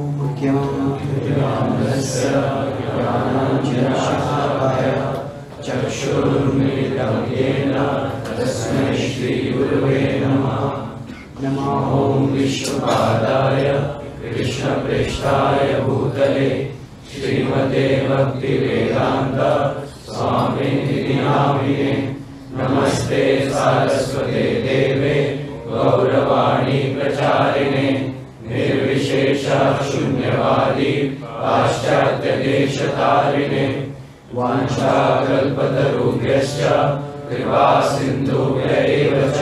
ॐ ज्ञानस्य ज्ञानाञ्जनशलाकाय चक्षुर्मिलितं येन तस्मै श्रीगुरुवे नमः नमो ॐ विष्णुपादाय, कृष्णप्रेष्ठाय भूतले श्रीमते भक्तिवेदान्त स्वामिनिधि नमस्ते सारस्वते, देवे, गौरवाणी, प्रचारिणे शून्यवादी पाश्चात्यदेशतारिणे वाञ्छाकल्पतरुभ्यश्च कृपा सिन्धुभ्य एव च,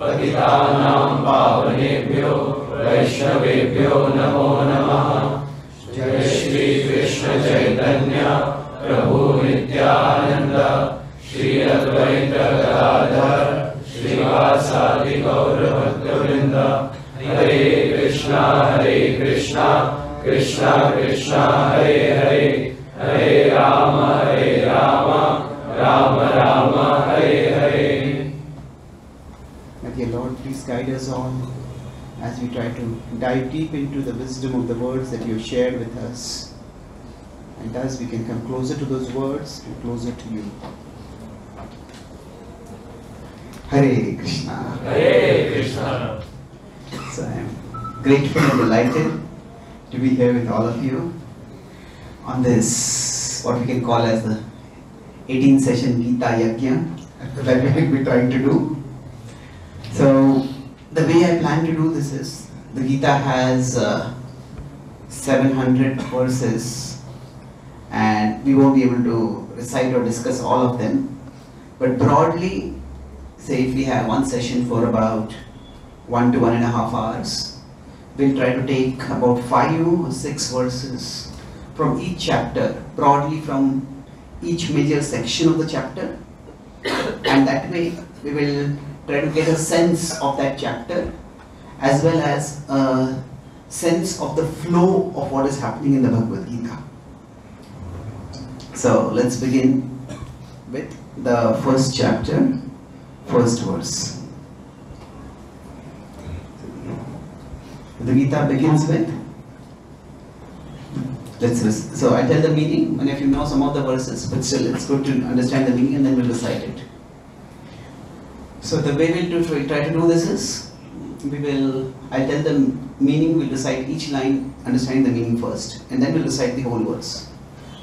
पतितानां पावनेभ्यो, वैष्णवेभ्यो नमो नमः। जय श्री कृष्ण चैतन्य प्रभु नित्यानंद श्री अद्वैत गदाधर श्रीवासादि गौर भक्तवृंद हरे Krishna, Hare Krishna, Krishna Krishna, Hare Hare, Hare Rama, Hare Rama, Rama Rama, Hare Hare. Now, dear Lord, please guide us all as we try to dive deep into the wisdom of the words that you have shared with us. And thus we can come closer to those words and closer to you. Hare Krishna. Hare Krishna. So I am grateful and delighted to be here with all of you on this, what we can call as the 18 session Gita Yajna that we will be trying to do. So the way I plan to do this is the Gita has uh, 700 verses and we won't be able to recite or discuss all of them. But broadly, say if we have one session for about one to one and a half hours, we'll try to take about five or six verses from each chapter, broadly from each major section of the chapter. And that way, we will try to get a sense of that chapter as well as a sense of the flow of what is happening in the Bhagavad Gita. So let's begin with the first chapter, first verse. The Gita begins with. Let's so I tell the meaning. Many of you know some of the verses, but still it's good to understand the meaning and then we'll recite it. So the way we'll do, try to do this is we will I'll tell the meaning, we'll recite each line, understanding the meaning first, and then we'll recite the whole verse.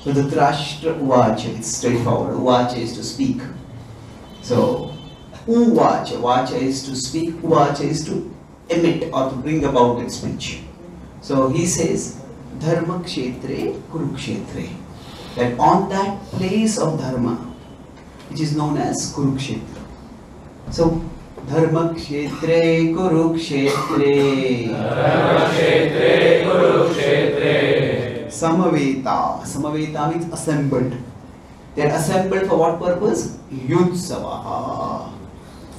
So the Drashtra Uvacha, it's straightforward. Uvacha is to speak. So Uvacha, Vacha is to speak, Uvacha is to emit or to bring about its speech. So he says, Dharma Kshetre Kurukshetre. That on that place of Dharma, which is known as Kurukshetra. So Dharma Kshetre Kurukshetre. धर्मक्षेत्रे कुरुक्षेत्रे Samaveta. Samaveta means assembled. They are assembled for what purpose? Yudsavaha.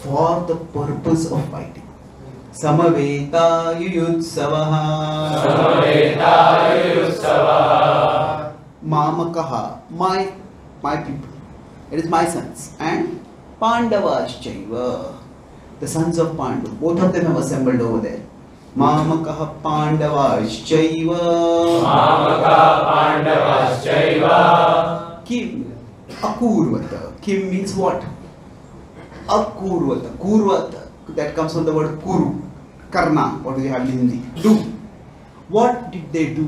For the purpose of fighting. సమవేతాయుత్సవ మామక. My my people it is my sons and పాండవాశ్చైవ the sons of Pandu both of them have assembled over there మామకః పాండవాశ్చైవ మామకః పాండవాశ్చైవ కిం అకూర్వత కిం means what అకూర్వత కూర్వత that comes from the word Kuru karma, what we have in Hindi, do. What did they do?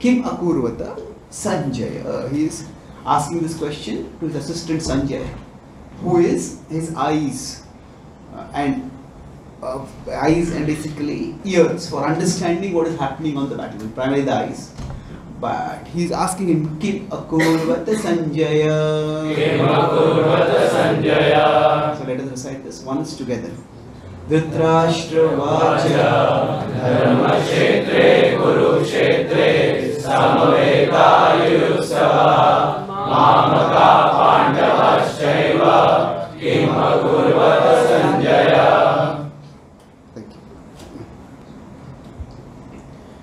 Kim Akurvata Sanjay. Uh, he is asking this question to his assistant Sanjay, who is his eyes uh, and uh, eyes and basically ears for understanding what is happening on the battlefield, primarily the eyes. But he is asking him, Kim Akurvata Sanjaya. Kim Akurvata Sanjaya. So let us recite this once together. Vacha धर्मक्षेत्रे कुरुक्षेत्रे समवेतायुत्सवः मामका पाण्डवाश्चैव किमकुर्वत Sanjay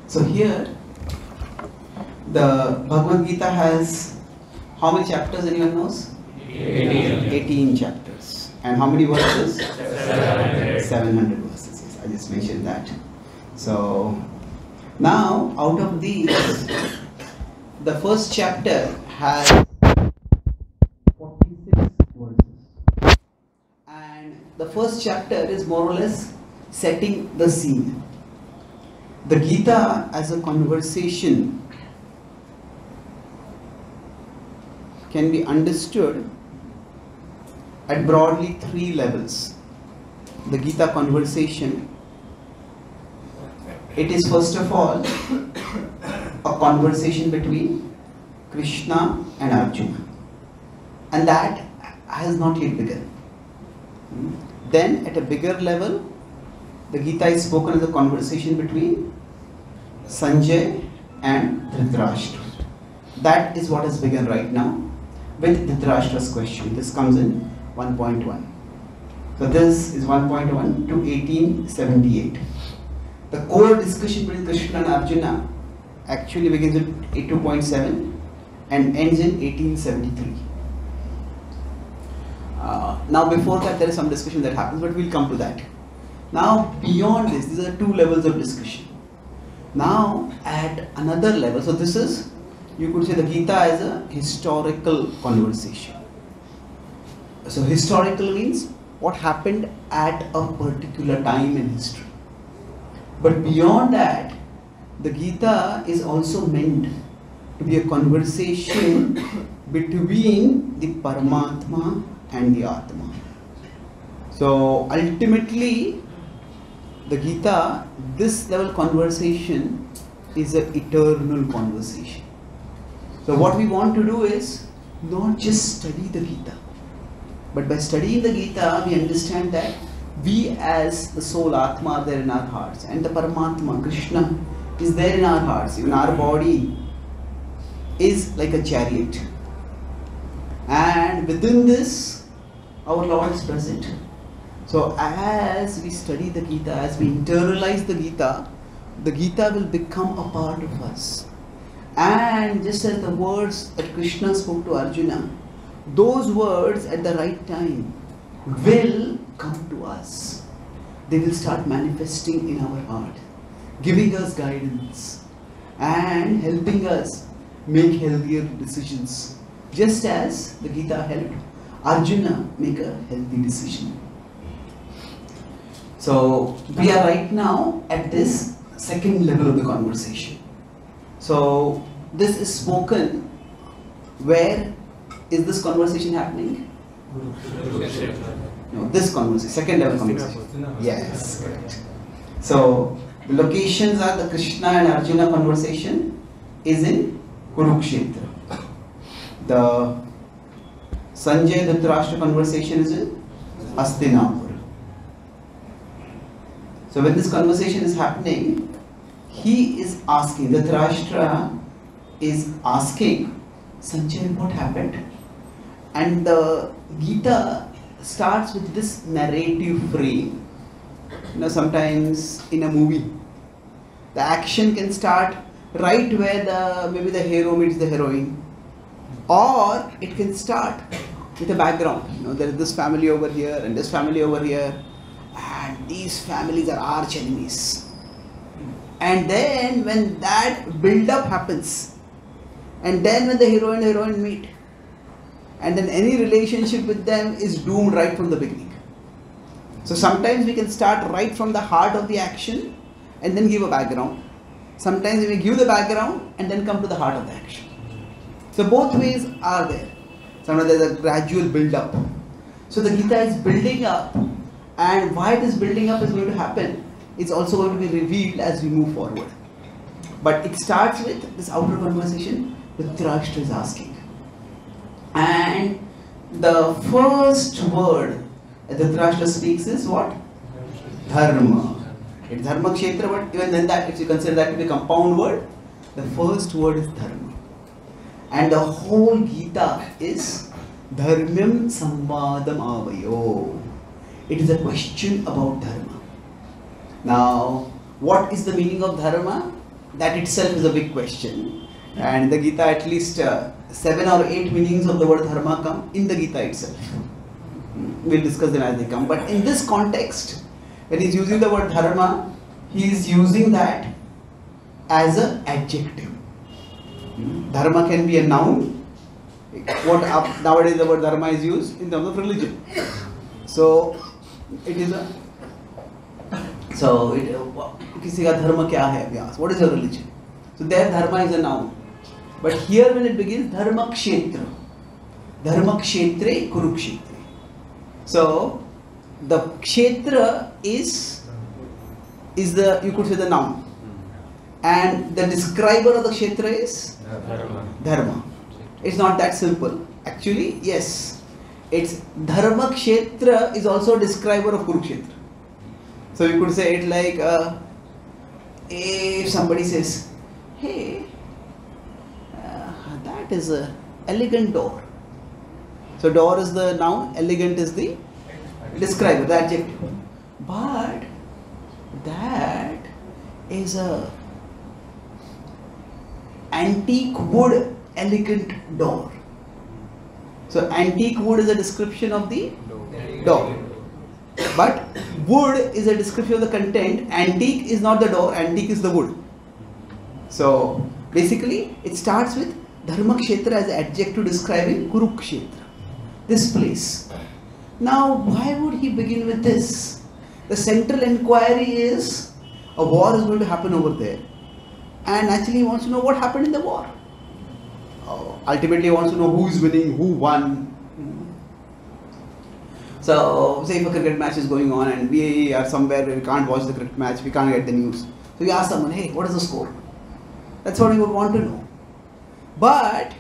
So here, the Bhagavad Gita has how many chapters anyone knows? 18. 18 chapters. And how many verses? 700. 700 verses. Yes, I just mentioned that. So Now, out of these, the first chapter has 46 verses. And the first chapter is more or less setting the scene. The Gita as a conversation can be understood at broadly three levels. The Gita conversation, it is first of all a conversation between Krishna and Arjuna, and that has not yet begun. Hmm. Then, at a bigger level, the Gita is spoken as a conversation between Sanjay and Dhritarashtra. That is what has begun right now with Dhritarashtra's question. This comes in 1.1. So this is 1.1 to 1878. The core discussion between Krishna and Arjuna actually begins at 2.7 and ends in 1873. Uh, now before that there is some discussion that happens but we'll come to that. Now beyond this, these are two levels of discussion. Now at another level, so this is you could say the Gita as a historical conversation. So historical means what happened at a particular time in history. But beyond that, the Gita is also meant to be a conversation between the Paramatma and the Atma. So ultimately, the Gita, this level conversation is an eternal conversation. So what we want to do is not just study the Gita, but by studying the Gita, we understand that we as the soul Atma are there in our hearts, and the Paramatma, Krishna, is there in our hearts. Even our body is like a chariot, and within this, our Lord is present. So as we study the Gita, as we internalize the Gita, the Gita will become a part of us. And just as the words that Krishna spoke to Arjuna, those words at the right time will come to us. They will start manifesting in our heart, giving us guidance and helping us make healthier decisions. Just as the Gita helped Arjuna make a healthy decision. So we are right now at this second level of the conversation. So this is spoken. Where is this conversation happening? No, this conversation, second level conversation. Yes, correct. So the locations are the Krishna and Arjuna conversation is in Kurukshetra. The Sanjay Dhritarashtra conversation is in Hastinapur. So when this conversation is happening, he is asking, Dhritarashtra is asking Sanjay what happened. And the Gita starts with this narrative frame. You know, sometimes in a movie, the action can start right where the maybe the hero meets the heroine, or it can start with a background. You know, there is this family over here and this family over here, and these families are arch enemies. And then when that build up happens, and then when the hero and heroine meet, and then any relationship with them is doomed right from the beginning. So sometimes we can start right from the heart of the action and then give a background. Sometimes we give the background and then come to the heart of the action. So both ways are there. Sometimes there's a gradual build up. So the Gita is building up, and why this building up is going to happen is also going to be revealed as we move forward. But it starts with this outer conversation that Dhritarashtra is asking. And the first word that Dhritarashtra speaks is what? Dharma. It's Dharma Kshetra, but even then that, if you consider that to be a compound word, the first word is Dharma. And the whole Gita is Dharmam Samvadam Avayo. It is a question about Dharma. Now, what is the meaning of Dharma? That itself is a big question. And the Gita, at least uh, seven or eight meanings of the word Dharma come in the Gita itself. We'll discuss them as they come. But in this context, when he's using the word Dharma, he is using that as an adjective. Hmm? Dharma can be a noun. What up- nowadays the word dharma is used in terms of religion. So it is a so it किसी का धर्म क्या है ask what is your religion so there dharma is a noun but here when it begins dharma kshetra. Dharma kshetre kurukshetre. So the kshetra is is the you could say the noun. And the describer of the kshetra is? Dharma. It's not that simple. Actually yes. It's dharma kshetra is also a describer of kurukshetra. So you could say it like uh, if somebody says hey that is a elegant door. So door is the noun elegant is the describer the adjective. But that is a antique wood elegant door. So antique wood is a description of the door. But wood is a description of the content. Antique is not the door antique is the wood. So basically it starts with dharma kshetra as an adjective describing kurukshetra. This place. Now why would he begin with this? The central inquiry is a war is going to happen over there. And actually he wants to know what happened in the war. Uh, ultimately he wants to know who is winning who won. So, say if a cricket match is going on and we are somewhere where we can't watch the cricket match, we can't get the news. So we ask someone, hey, what is the score? That's what we would want to know. But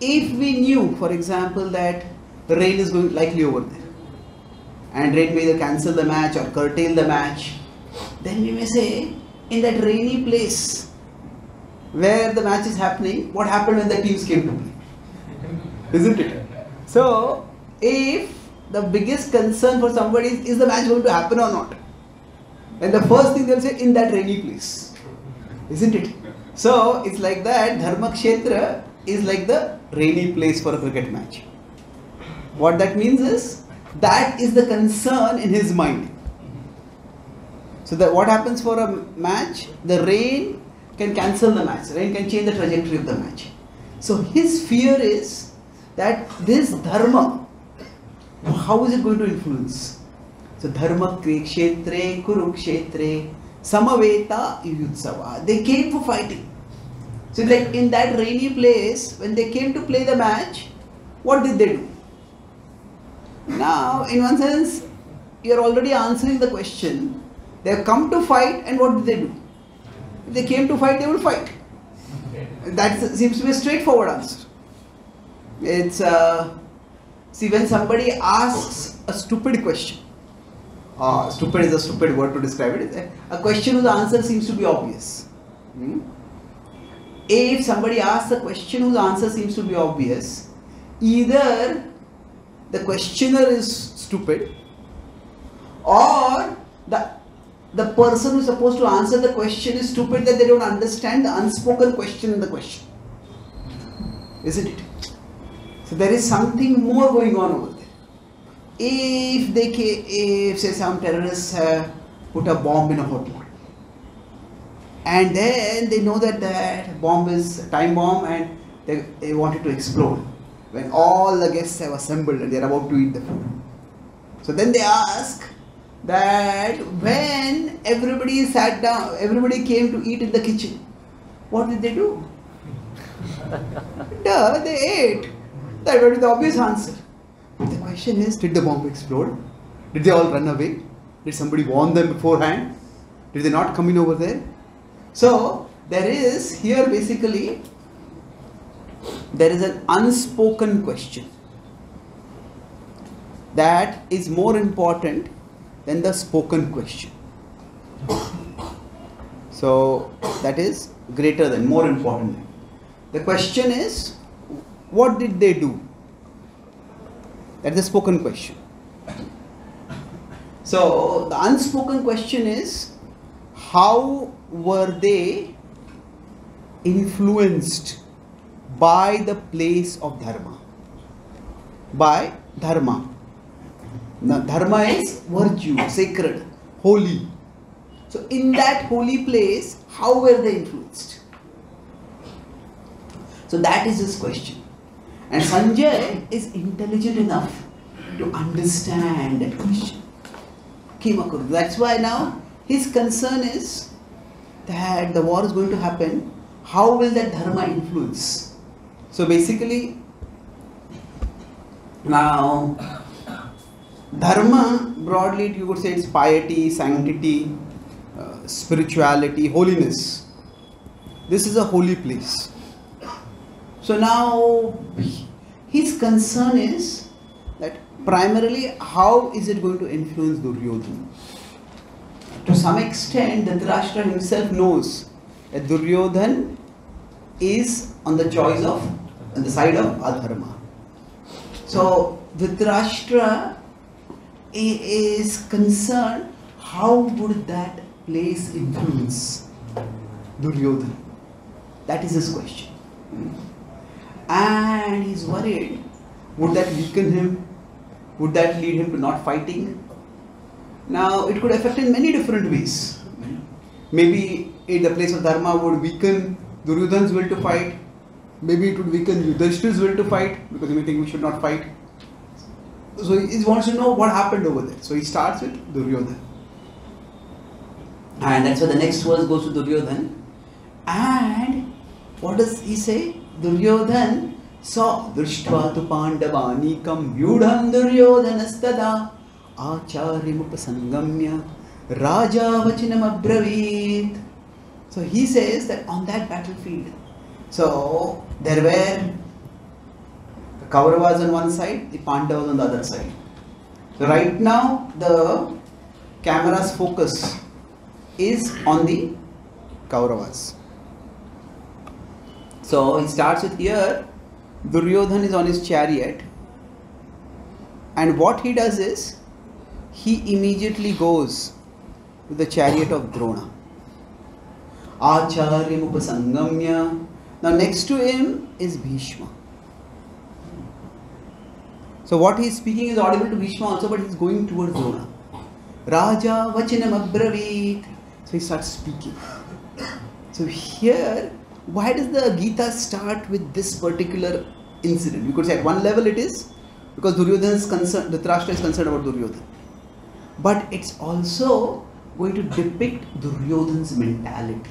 if we knew, for example, that the rain is going likely over there, and rain may either cancel the match or curtail the match, then we may say, in that rainy place where the match is happening, what happened when the teams came to play? Isn't it? So, if the biggest concern for somebody is, is the match going to happen or not? And the first thing they'll say, in that rainy place. Isn't it? So, it's like that, Dharma Kshetra is like the rainy place for a cricket match. What that means is, that is the concern in his mind. So, that what happens for a match? The rain can cancel the match, rain can change the trajectory of the match. So, his fear is that this Dharma, how is it going to influence? So dharma kshetre kurukshetre samaveta. They came for fighting. So like in that rainy place, when they came to play the match, what did they do? Now, in one sense, you are already answering the question. They have come to fight, and what did they do? If they came to fight, they will fight. That seems to be a straightforward answer. It's uh, see when somebody asks a stupid question. Uh, stupid is a stupid word to describe it. A question whose answer seems to be obvious. Hmm? If somebody asks a question whose answer seems to be obvious, either the questioner is stupid or the the person who's supposed to answer the question is stupid that they don't understand the unspoken question in the question. Isn't it? So there is something more going on over there. If they if say some terrorists have put a bomb in a hotel and then they know that that bomb is a time bomb and they, they want it to explode when all the guests have assembled and they are about to eat the food. So then they ask that when everybody sat down, everybody came to eat in the kitchen, what did they do? Duh, they ate. That would be the obvious answer. But the question is, did the bomb explode? Did they all run away? Did somebody warn them beforehand? Did they not come in over there? So there is here basically there is an unspoken question that is more important than the spoken question. So that is greater than, more important. The question is, what did they do? That's the spoken question. So the unspoken question is, how were they influenced by the place of dharma? By dharma. Now, dharma is virtue, sacred, holy. So, in that holy place, how were they influenced? So, that is his question. And Sanjay is intelligent enough to understand that question. That's why now his concern is that the war is going to happen. How will that dharma influence? So basically, now dharma broadly you could say it's piety, sanctity, uh, spirituality, holiness. This is a holy place. So now his concern is that primarily how is it going to influence Duryodhana? To some extent, Dhritarashtra himself knows that Duryodhan is on the choice of, on the side of Adharma. So Dhritarashtra is concerned how would that place influence Duryodhan? That is his question. And he's worried would that weaken him? Would that lead him to not fighting? Now, it could affect in many different ways. Maybe in the place of Dharma would weaken Duryodhan's will to fight. Maybe it would weaken Yudhishthir's will to fight because he may think we should not fight. So he wants to know what happened over there. So he starts with Duryodhan. And that's why the next verse goes to Duryodhan. And what does he say? Duryodhan saw Drishtva tu Pandavanikam Vyudham Duryodhanastada Acharyamupasangamya Raja Vachanam Abravit. So he says that on that battlefield, so there were the Kauravas on one side, the Pandavas on the other side. Right now the camera's focus is on the Kauravas. So he starts with here Duryodhan is on his chariot, and what he does is he immediately goes to the chariot of Drona. Acharya Upasangamya. Now, next to him is Bhishma. So, what he is speaking is audible to Bhishma also, but he is going towards Drona. Raja Vachanam Abravit. So, he starts speaking. So, here, why does the Gita start with this particular incident? We could say at one level it is because Duryodhana is concerned, Dhritarashtra is concerned about Duryodhana. But it's also going to depict Duryodhan's mentality.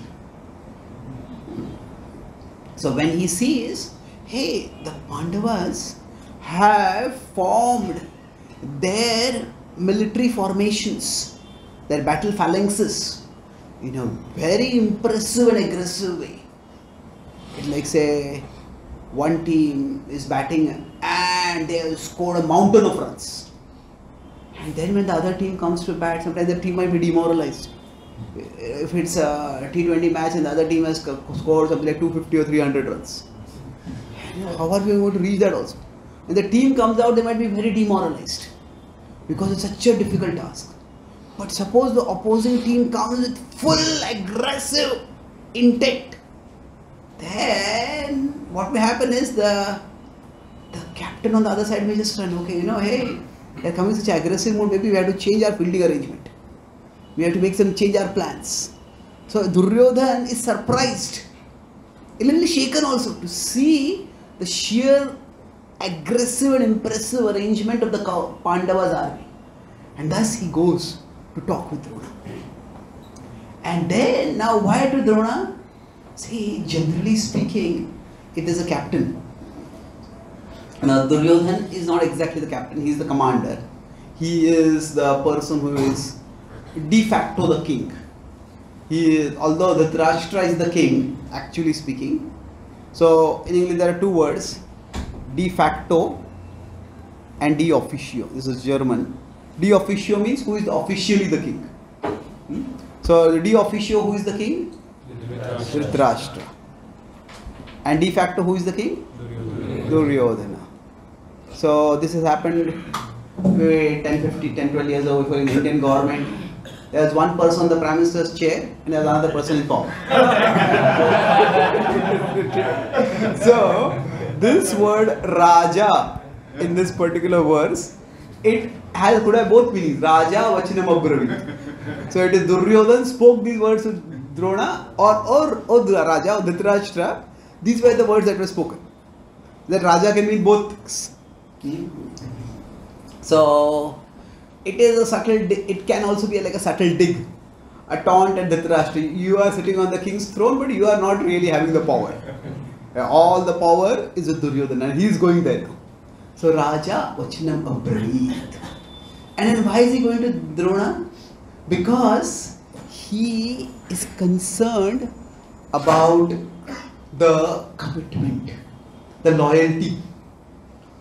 So when he sees, hey, the Pandavas have formed their military formations, their battle phalanxes in a very impressive and aggressive way. It's like say one team is batting and they have scored a mountain of runs. And then when the other team comes to bat, sometimes the team might be demoralized. If it's a T20 match and the other team has scored something like 250 or 300 runs. How are we going to reach that also? When the team comes out, they might be very demoralized because it's such a difficult task. But suppose the opposing team comes with full aggressive intent, then what may happen is the the captain on the other side may just run, okay, you know, hey, they're coming such aggressive mode, maybe we have to change our fielding arrangement. We have to make some change our plans. So Duryodhan is surprised, a little shaken also to see the sheer aggressive and impressive arrangement of the Pandavas army. And thus he goes to talk with Drona. And then, now why to Drona? See, generally speaking, if there's a captain, now Duryodhan is not exactly the captain, he is the commander. He is the person who is de facto the king. He is, although Dhritarashtra is the king, actually speaking. So in English there are two words, de facto and de officio. This is German. De officio means who is officially the king. Hmm? So de officio, who is the king? Dhritarashtra. And de facto, who is the king? Duryodhana. So this has happened eh, 10, 50, 10, 12 years ago in the Indian government. There's one person on the prime minister's chair and there's another person in power. so this word Raja in this particular verse, it has could have both meanings. Raja Vachanam Abravit. So it is Duryodhan spoke these words to Drona or or, or Raja or Dhritarashtra. These were the words that were spoken. That Raja can mean both. Hmm. So it is a subtle. It can also be like a subtle dig, a taunt at Dhritarashtra. You are sitting on the king's throne, but you are not really having the power. All the power is with Duryodhana, and he is going there. So Raja Vachanam Abravit. And then why is he going to Drona? Because he is concerned about the commitment, the loyalty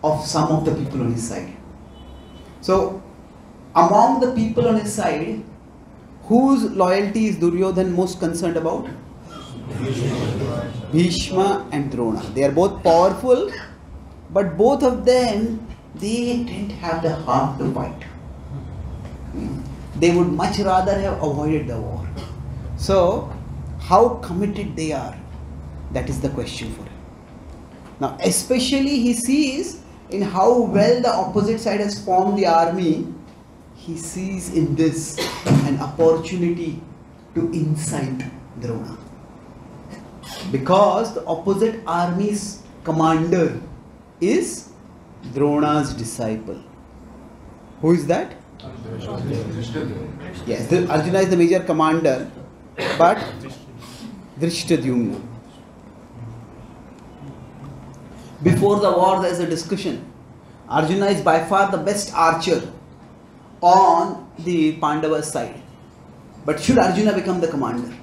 of some of the people on his side. So, among the people on his side, whose loyalty is Duryodhan most concerned about? Bhishma and Drona. They are both powerful, but both of them they didn't have the heart to fight. They would much rather have avoided the war. So, how committed they are, that is the question for him. Now, especially he sees in how well the opposite side has formed the army, he sees in this an opportunity to incite Drona. Because the opposite army's commander is Drona's disciple. Who is that? Yes, Arjuna is the major commander, but Drishtadyumna. Before the war, there is a discussion. Arjuna is by far the best archer on the Pandavas side. But should Arjuna become the commander?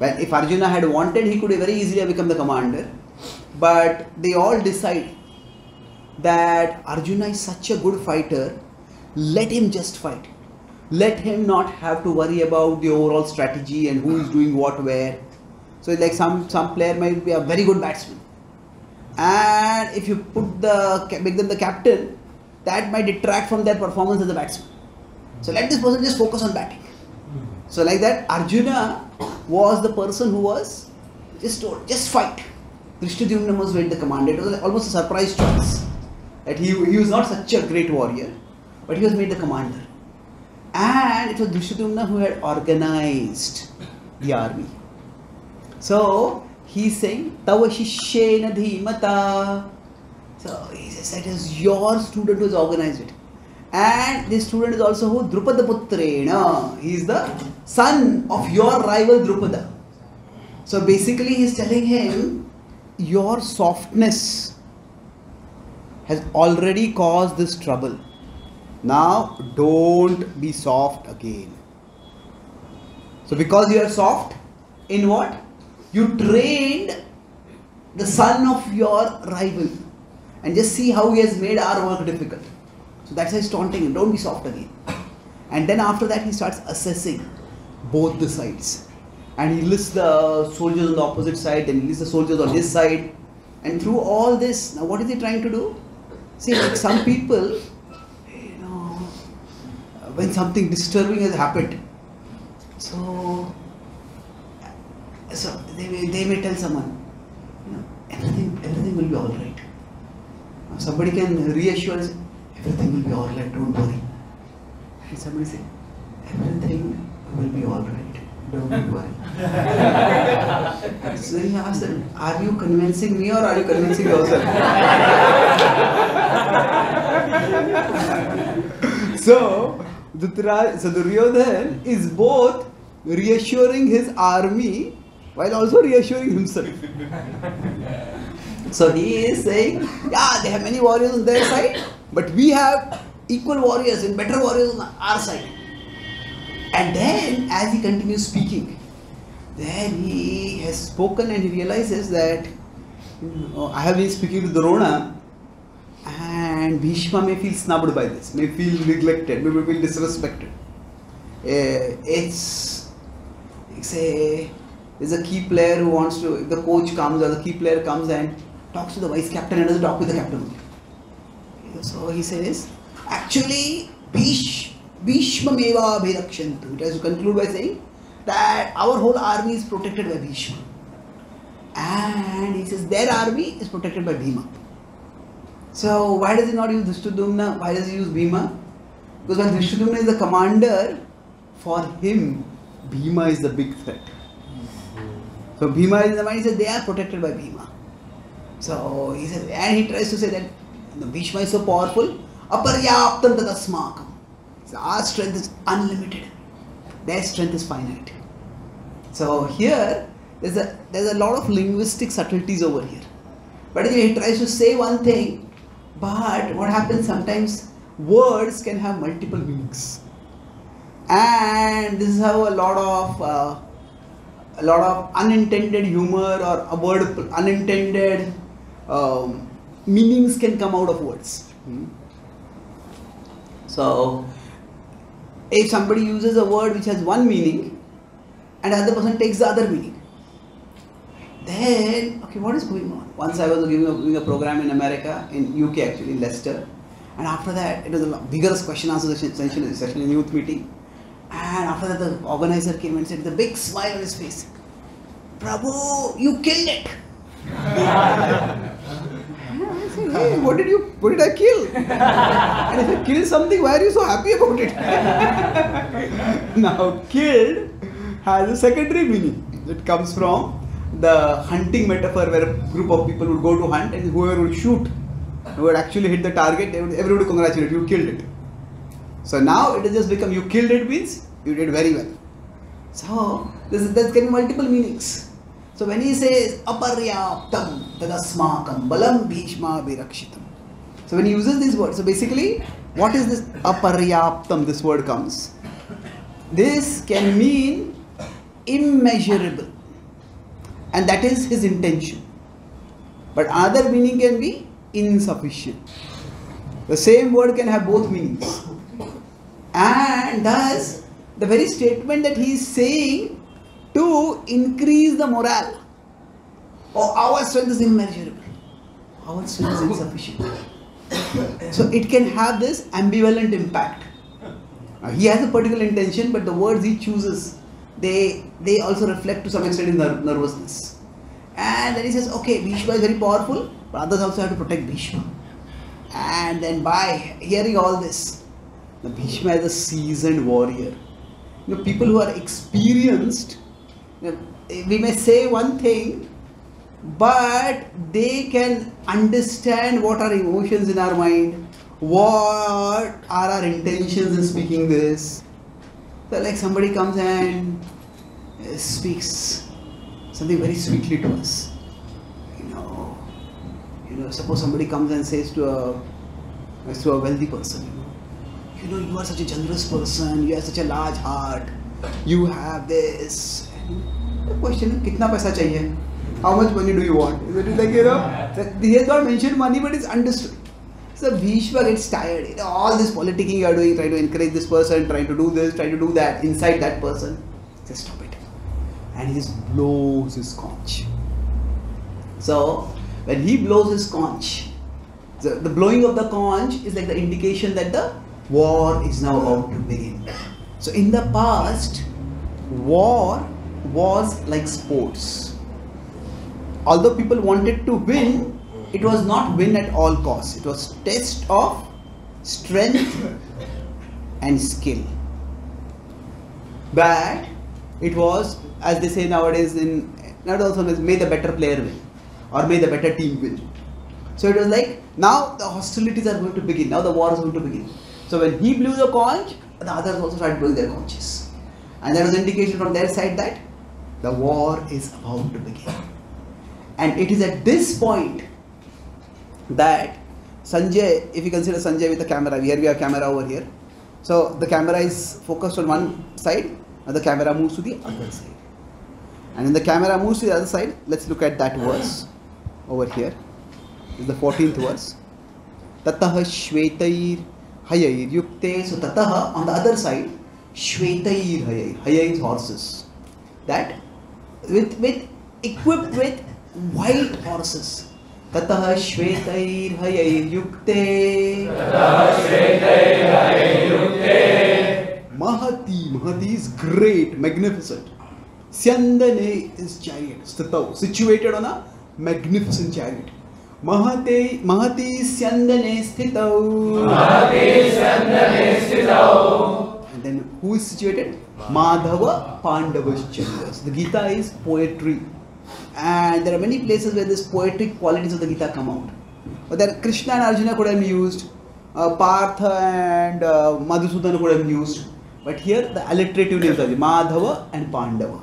Well, if Arjuna had wanted, he could very easily have become the commander. But they all decide that Arjuna is such a good fighter, let him just fight. Let him not have to worry about the overall strategy and who is doing what where. So, like some some player might be a very good batsman, and if you put the make them the captain, that might detract from their performance as a batsman. So, let this person just focus on batting. So, like that, Arjuna was the person who was just told, just fight. Drishtadyumna was made the commander. It was almost a surprise choice that he, he was not such a great warrior, but he was made the commander. And it was Drishtadyumna who had organized the army. So he's saying, Tava Shishyena Dhimata. So he says that is your student who has organized it. And this student is also who? Drupada Putrena. He is the son of your rival Drupada. So basically, he's telling him, your softness has already caused this trouble. Now, don't be soft again. So, because you are soft, in what? You trained the son of your rival. And just see how he has made our work difficult. So, that's why he's taunting him. Don't be soft again. And then after that, he starts assessing both the sides. And he lists the soldiers on the opposite side, then he lists the soldiers on his side. And through all this, now what is he trying to do? See, like some people, you know, when something disturbing has happened, so, so they may, they may tell someone, you know, everything, everything will be all right. Somebody can reassure us, everything will be all right, don't worry. And somebody say, everything will be all right, don't worry. so he asked them, are you convincing me or are you convincing yourself? so, Dhritarashtra, so Duryodhan is both reassuring his army while also reassuring himself. So he is saying, yeah, they have many warriors on their side, but we have equal warriors and better warriors on our side. And then, as he continues speaking, then he has spoken and he realizes that you know, I have been speaking to Drona, and Bhishma may feel snubbed by this, may feel neglected, may feel disrespected. Eh, it's, it's a there's a key player who wants to, if the coach comes or the key player comes and talks to the vice captain and doesn't talk with the captain. So he says, actually, Bhish, Bhishma meva bhirakshantu. It has to conclude by saying that our whole army is protected by Bhishma. And he says their army is protected by Bhima. So why does he not use Drishtadyumna? Why does he use Bhima? Because when Drishtadyumna is the commander, for him, Bhima is the big threat. So Bhima is the mind, he says they are protected by Bhima. So he said, and he tries to say that the Bhishma is so powerful. So our strength is unlimited. Their strength is finite. So here there's a there's a lot of linguistic subtleties over here. But anyway, he tries to say one thing, but what happens sometimes words can have multiple meanings. And this is how a lot of uh, a lot of unintended humor or a word unintended um, meanings can come out of words. Hmm. So, if somebody uses a word which has one meaning and the other person takes the other meaning, then okay, what is going on? Once I was giving a, a program in America, in UK actually, in Leicester, and after that it was a vigorous question answer session, session in youth meeting. And after that, the organizer came and said, the big smile on his face, Prabhu, you killed it. I said, hey, what did you, what did I kill? and if I kill something, why are you so happy about it? now, killed has a secondary meaning. It comes from the hunting metaphor where a group of people would go to hunt and whoever would shoot, who would actually hit the target, would, everybody would congratulate you, killed it. So now it has just become you killed it means you did very well. So this is that's getting multiple meanings. So when he says aparyaptam tadasmakam balam bhishma virakshitam. So when he uses this word, so basically what is this aparyaptam? This word comes. This can mean immeasurable. And that is his intention. But other meaning can be insufficient. The same word can have both meanings. And thus, the very statement that he is saying to increase the morale. Oh, our strength is immeasurable. Our strength is insufficient. so it can have this ambivalent impact. Now, he has a particular intention, but the words he chooses, they they also reflect to some extent in ner- nervousness. And then he says, okay, Bhishma is very powerful, but others also have to protect Bhishma. And then by hearing all this, the Bhishma is a seasoned warrior. You know, people who are experienced, you know, we may say one thing, but they can understand what are emotions in our mind, what are our intentions in speaking this. So, like somebody comes and uh, speaks something very sweetly to us. You know, you know, suppose somebody comes and says to a to a wealthy person, you know, you are such a generous person, you have such a large heart, you have this. The question, kitna paisa chahiye? How much money do you want? Is it like, you know, he has not mentioned money, but it's understood. So Bhishma gets tired. You know, all this politicking you are doing, trying to encourage this person, trying to do this, trying to do that, inside that person. Just stop it. And he just blows his conch. So when he blows his conch, the, the blowing of the conch is like the indication that the war is now about to begin. So in the past, war was like sports. Although people wanted to win, it was not win at all costs. It was test of strength and skill. But it was, as they say nowadays in not also known may the better player win or may the better team win. So it was like now the hostilities are going to begin. Now the war is going to begin. So when he blew the conch, the others also started blowing their conches, and there was indication from their side that the war is about to begin. And it is at this point that Sanjay, if you consider Sanjay with the camera, here we have camera over here. So the camera is focused on one side, and the camera moves to the other side. And when the camera moves to the other side, let's look at that verse over here. Is the 14th verse. Tatah shvetair हयैर् so तत on the other side श्वेतैर् हयैर् हयैर् horses that with with equipped with white horses ततः श्वेतैर् हयैर् युक्ते महति is great magnificent स्यंदने इज़ चैरियट स्थितौ situated on a magnificent chariot Mahate, Mahati Syandane sthitau. Mahati Sandane Sthitau And then who is situated? Madhava Pandavascha. So the Gita is poetry. And there are many places where this poetic qualities of the Gita come out. But there Krishna and Arjuna could have been used, uh, Partha and uh, Madhusudana could have been used. But here the alliterative names are Madhava and Pandava.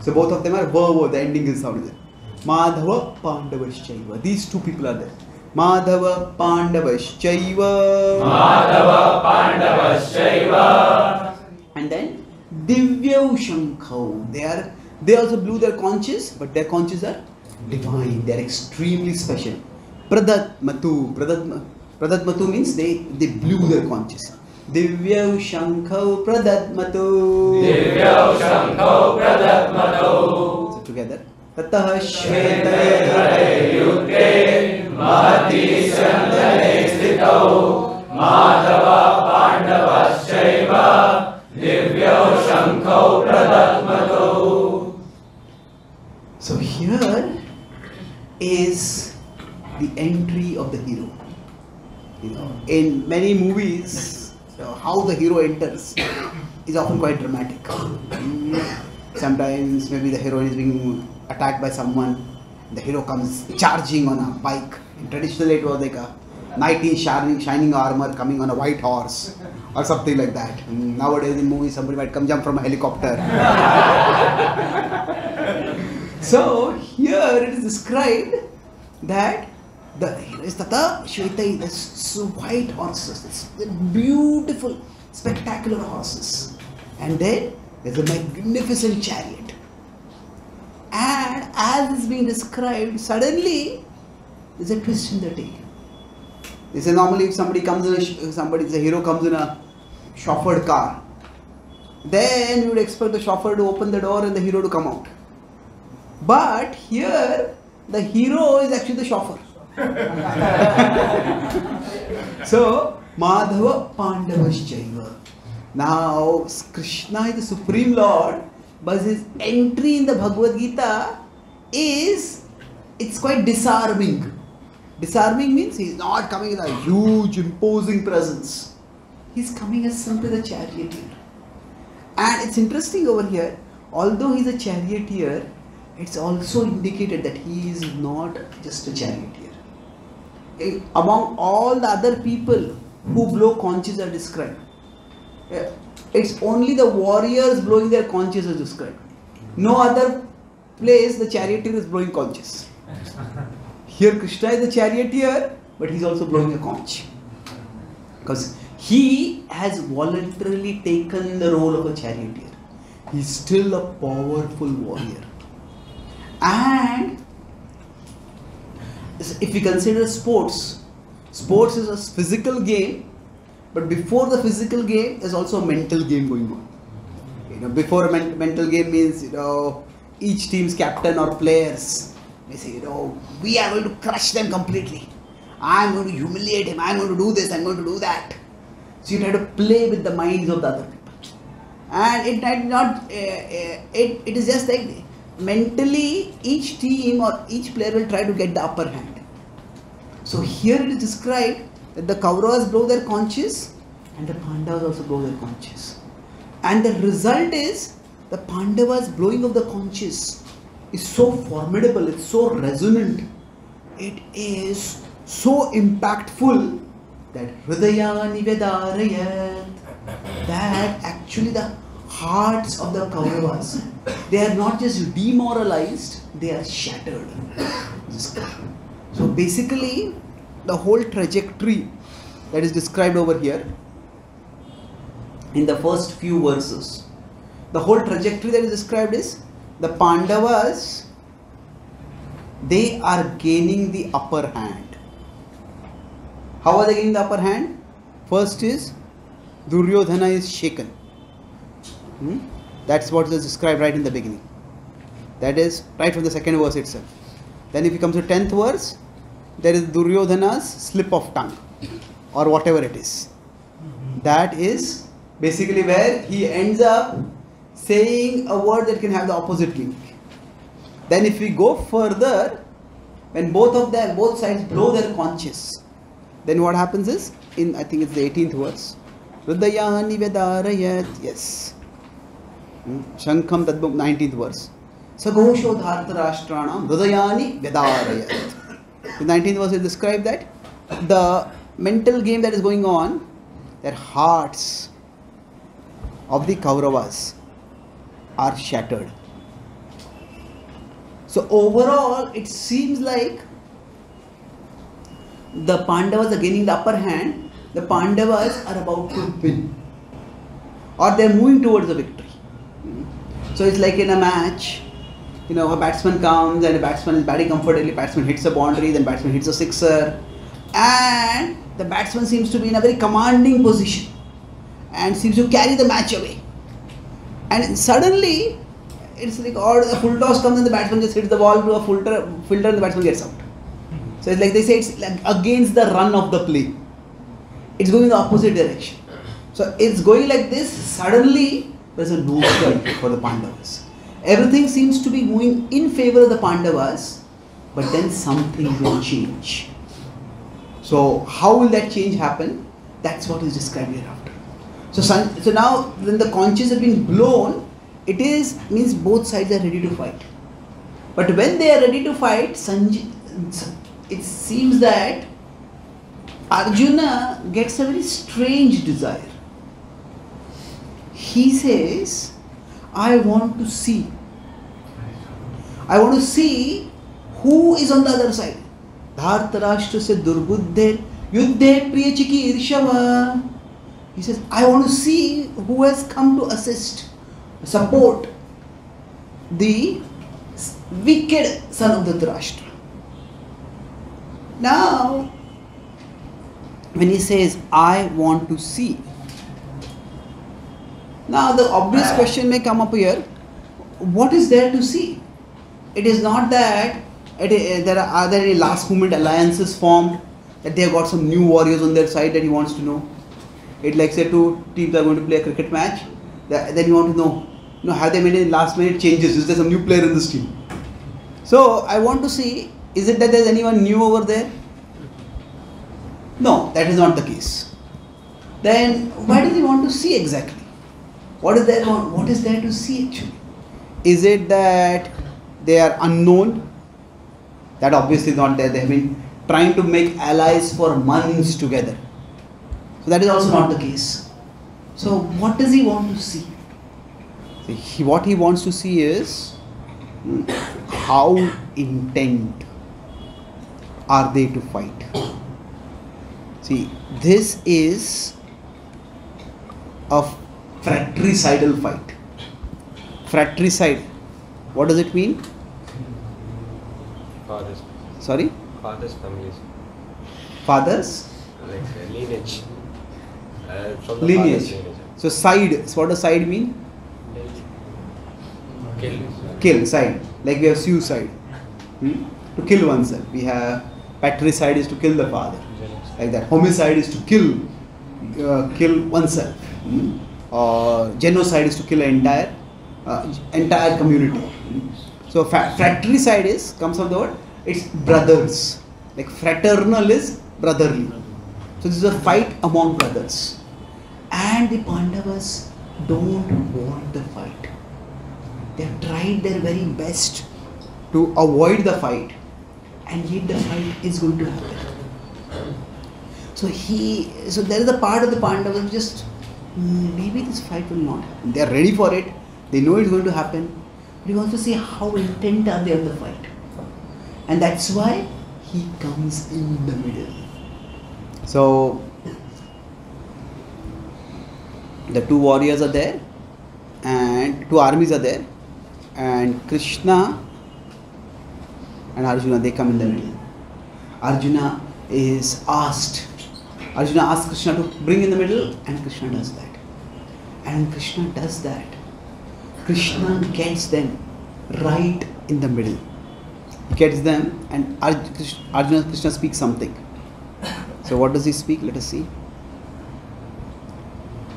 So both of them are Vava, the ending is there. Madhava Pandavaschaiva. These two people are there. Madhava Pandavaschaiva. Madhava Pandavaschaiva. And then Divyau Shankau. They are they also blew their conches, but their conches are divine. They are extremely special. Pradat Matu. Pradat, Pradat Matu means they, they blew their conches. Divyau Shankau Pradat Matu. Divyau Shankau Pradatmato. Tatah Shvete Shvete Yukte Mahati Syandane Stitau Madhava Pandavaschaiva Divyau Shankau Pradatmato. So here is the entry of the hero. You know, in many movies, how the hero enters is often quite dramatic. Sometimes maybe the heroine is being attacked by someone, the hero comes charging on a bike. Traditionally, it was like a knight in shining, shining armor coming on a white horse or something like that. Nowadays, in movies, somebody might come jump from a helicopter. So here it is described that the hero is Tata Shveta, the white horses, beautiful, spectacular horses, and then there's a magnificent chariot. And as is being described, suddenly there's a twist in the tale. They say normally if somebody comes in a sh- somebody the hero comes in a chauffeured car, then you would expect the chauffeur to open the door and the hero to come out. But here, the hero is actually the chauffeur. so, Madhava Pandavaschaiva. Now, Krishna is the Supreme Lord, but his entry in the Bhagavad Gita is, it's quite disarming. Disarming means he's not coming in a huge, imposing presence. He's coming as simply the charioteer. And it's interesting over here, although he's a charioteer, it's also indicated that he is not just a charioteer. Eh, Among all the other people who blow conches are described, eh, it's only the warriors blowing their conches are described. No other place the charioteer is blowing conches. Here Krishna is the charioteer, but he's also blowing a conch. Because he has voluntarily taken the role of a charioteer. He's still a powerful warrior. And if we consider sports, sports is a physical game, but before the physical game, there's also a mental game going on. You know, before a men- mental game means you know each team's captain or players they say you know we are going to crush them completely. I'm going to humiliate him. I'm going to do this. I'm going to do that. So you try to play with the minds of the other people, and it might not. Uh, uh, it it is just like mentally each team or each player will try to get the upper hand. So here it is described that the Kauravas blow their conches and the Pandavas also blow their conches. And the result is the Pandavas blowing of the conches. Is so formidable, it's so resonant, it is so impactful that Hridayani Vyadarayat that actually the hearts of the Kauravas they are not just demoralized, they are shattered. So basically, the whole trajectory that is described over here in the first few verses, the whole trajectory that is described is the Pandavas they are gaining the upper hand. How are they gaining the upper hand? First is Duryodhana is shaken. Hmm? That's what is described right in the beginning. That is right from the second verse itself. Then if you come to tenth verse, there is Duryodhana's slip of tongue, or whatever it is. That is basically where he ends up saying a word that can have the opposite meaning. Then if we go further, when both of them, both sides blow their conches, then what happens is, in I think it's the 18th verse, Hridayani Vyadarayat, yes. Hmm? Shankham Tadbhum, 19th verse. Sagosho Dhartarashtranam Hridayani Vyadarayat. The 19th verse will describe that the mental game that is going on, their hearts of the Kauravas are shattered. So overall, it seems like the Pandavas are gaining the upper hand. The Pandavas are about to win, or they are moving towards the victory. So it's like in a match, you know, a batsman comes and a batsman is batting comfortably. Batsman hits a boundary, then batsman hits a sixer, and the batsman seems to be in a very commanding position and seems to carry the match away. And suddenly, it's like or a full toss comes and the batsman just hits the ball to a fielder, fielder and the batsman gets out. So it's like they say it's like against the run of the play. It's going in the opposite direction. So it's going like this. Suddenly, there's a no for the Pandavas. Everything seems to be moving in favor of the Pandavas, but then something will change. So how will that change happen? That's what is described hereafter. So, sun, so now when the conches have been blown, it is means both sides are ready to fight. But when they are ready to fight, Sanjay, it seems that Arjuna gets a very strange desire. He says, I want to see. I want to see who is on the other side. He says, I want to see who has come to assist, support the wicked son of Dhritarashtra. Now, when he says, I want to see, now the obvious question may come up here what is there to see? It is not that it, uh, there are, are there any last moment alliances formed, that they have got some new warriors on their side that he wants to know. It like say two teams are going to play a cricket match, then you want to know, you know, have they made any last minute changes? Is there some new player in this team? So I want to see, is it that there's anyone new over there? No, that is not the case. Then why does he want to see exactly? What is there? What is there to see actually? Is it that they are unknown? That obviously is not there. They have been trying to make allies for months together. So that is also not the case. So what does he want to see? See, he, what he wants to see is how intent are they to fight. See, this is a fratricidal fight. Fratricide. What does it mean? Fathers, Sorry? fathers, families, Fathers? like uh, lineage. Uh, Lineage. So side. So what does side mean? Kill. Kill, side. Like we have suicide. Hmm? To kill oneself. We have patricide is to kill the father. Like that. Homicide is to kill uh, kill oneself. Hmm? Or genocide is to kill an entire uh, entire community. Hmm? So fa- fratricide is comes from the word it's brothers. Like fraternal is brotherly. So this is a fight among brothers. And the Pandavas don't want the fight. They have tried their very best to avoid the fight, and yet the fight is going to happen. So he, so there is a part of the Pandavas just "Hmm, maybe this fight will not happen. They are ready for it. They know it's going to happen. But he wants to see how intent are they on the fight, and that's why he comes in the middle. So the two warriors are there, and two armies are there, and Krishna and Arjuna they come in the middle. Arjuna is asked. Arjuna asks Krishna to bring in the middle, and Krishna does that. And Krishna does that, Krishna gets them right in the middle. He gets them, and Arjuna Krishna speaks something. So what does he speak? Let us see.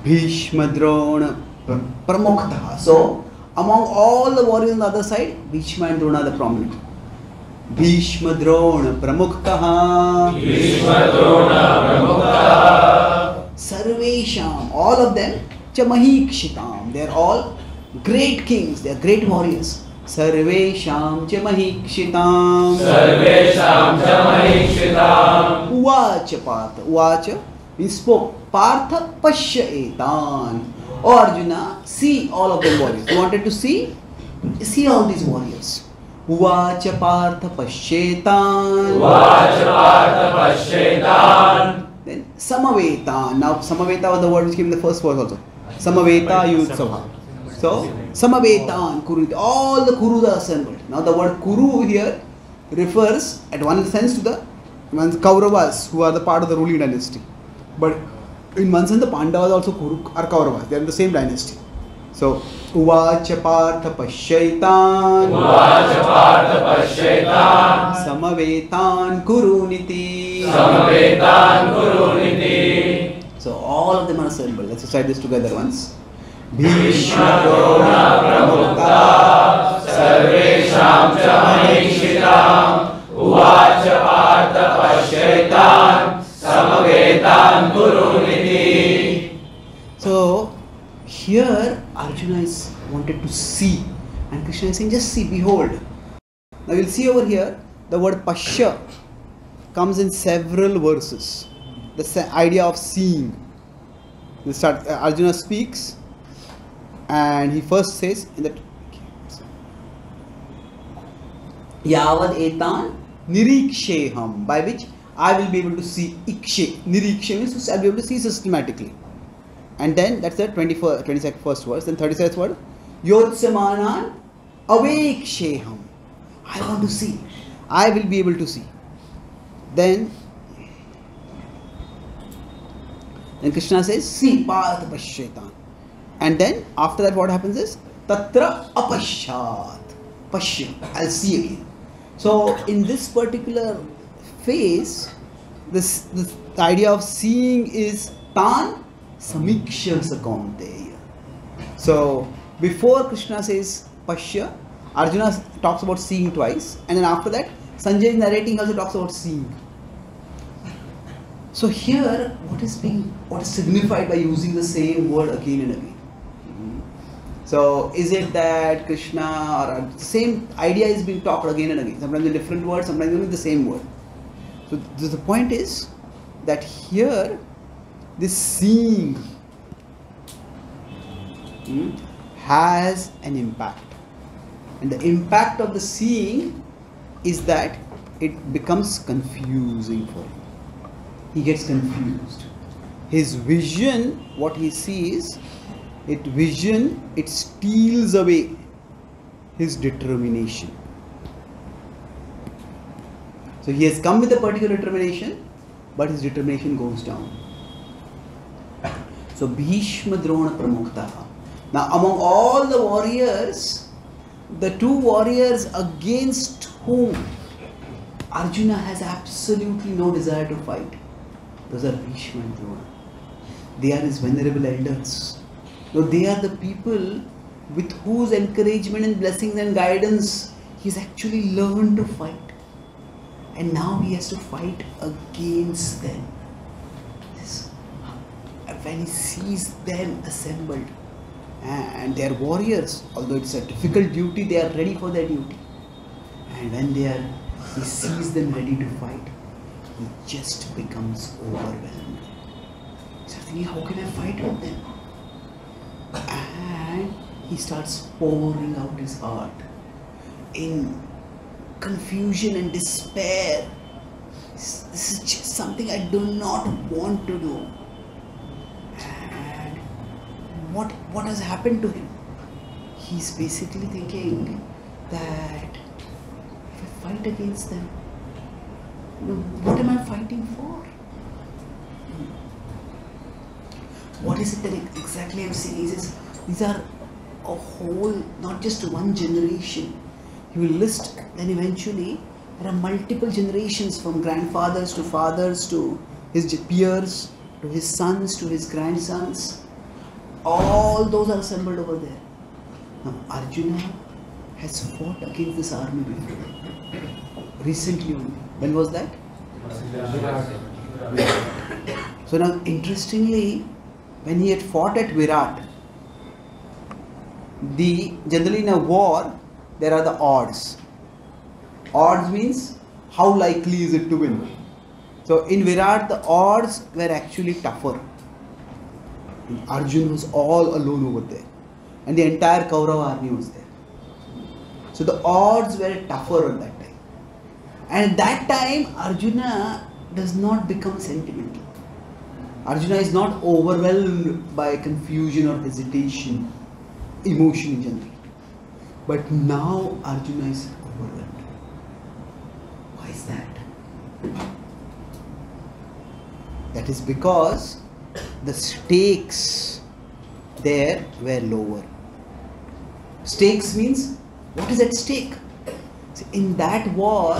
Bhishma Drona प्रमुख था so among all the warriors on the other side Bhishma and Drona are the prominent Bhishma Drona प्रमुख था भीष्म द्रोण प्रमुख था सर्वेशम all of them च महीक्षिताम they are all great kings they are great warriors सर्वेशम च महीक्षिताम सर्वेशम च महीक्षिताम उवाच पात उवाच means spoke. Partha Pashya etan. Oh Arjuna, see all of them warriors. You wanted to see? See all these warriors. Uvacha Partha Pashyetan. उवाच Partha पश्येतान् Then Samaveta. Now Samaveta was the word which came in the first verse also. Samaveta Yutsava. So Samavetan Kuruniti. All the Kurus are assembled. Now the word Kuru here refers at one sense to the Kauravas who are the part of the ruling dynasty. But in one sense the Pandavas also are Kauravas. They are in the same dynasty. So Uvacha Partha Pashyaitan उवाच Partha पश्येतान् Samavetan Kuruniti. समवेतान् कुरुनिति So all of them are assembled. Let's recite this together once. प्रमुक्ता सर्वेषां च महीक्षिताम् उवाच Partha पश्येतान् So here Arjuna is wanted to see and Krishna is saying just see behold. Now you'll see over here the word Pasha comes in several verses. The idea of seeing. Start, uh, Arjuna speaks and he first says in that Yavad Etan Niriksheham by which I will be able to see ikshe. Nirikshe means I'll be able to see systematically. And then that's the 21st, 22nd first verse. Then 37th word. Yotsamanan aveksheham. I want to see. I will be able to see. Then, then Krishna says, see Partha Pashyetan. And then after that what happens is Tatra apashat. Pashya. I'll see again. So in this particular phase, this, this idea of seeing is Tan Samiksha Sakonteya. So before Krishna says Pashya, Arjuna talks about seeing twice, and then after that, Sanjay narrating also talks about seeing. So here, what is being what is signified by using the same word again and again? Hmm. So is it that Krishna or same idea is being talked again and again? Sometimes in different words, sometimes even the same word. So th- the point is that here, this seeing hmm, has an impact, and the impact of the seeing is that it becomes confusing for him. He gets confused. His vision, what he sees, it vision it steals away his determination so he has come with a particular determination but his determination goes down. So bhishma drona pramukta. Now among all the warriors the two warriors against whom arjuna has absolutely no desire to fight those are bhishma and drona. They are his venerable elders. No, they are the people with whose encouragement and blessings and guidance he's actually learned to fight. And now he has to fight against them. When he sees them assembled eh, and they are warriors, although it's a difficult duty, they are ready for their duty. And when they are, he sees them ready to fight, he just becomes overwhelmed. He's thinking, how can I fight with them? and he starts pouring out his heart in confusion and despair. This, is just something I do not want to do. And what what has happened to him? He's basically thinking that if I fight against them, what am I fighting for? what is it that exactly I'm saying? Is these are a whole, not just one generation. He will list, then eventually there are multiple generations from grandfathers to fathers to his peers to his sons to his grandsons. All those are assembled over there. Now, Arjuna has fought against this army before. Recently only. When was that? So now, interestingly, when he had fought at Virat, the generally in a war there are the odds. Odds means how likely is it to win. So in Virat the odds were actually tougher. Arjun was all alone over there, and the entire Kaurava army was there. So the odds were tougher at that time. And at that time, Arjuna does not become sentimental. Arjuna is not overwhelmed by confusion or hesitation, emotion in general. But now Arjuna is overwhelmed. Why is that? That is because the stakes there were lower. Stakes means what is at stake? In that war,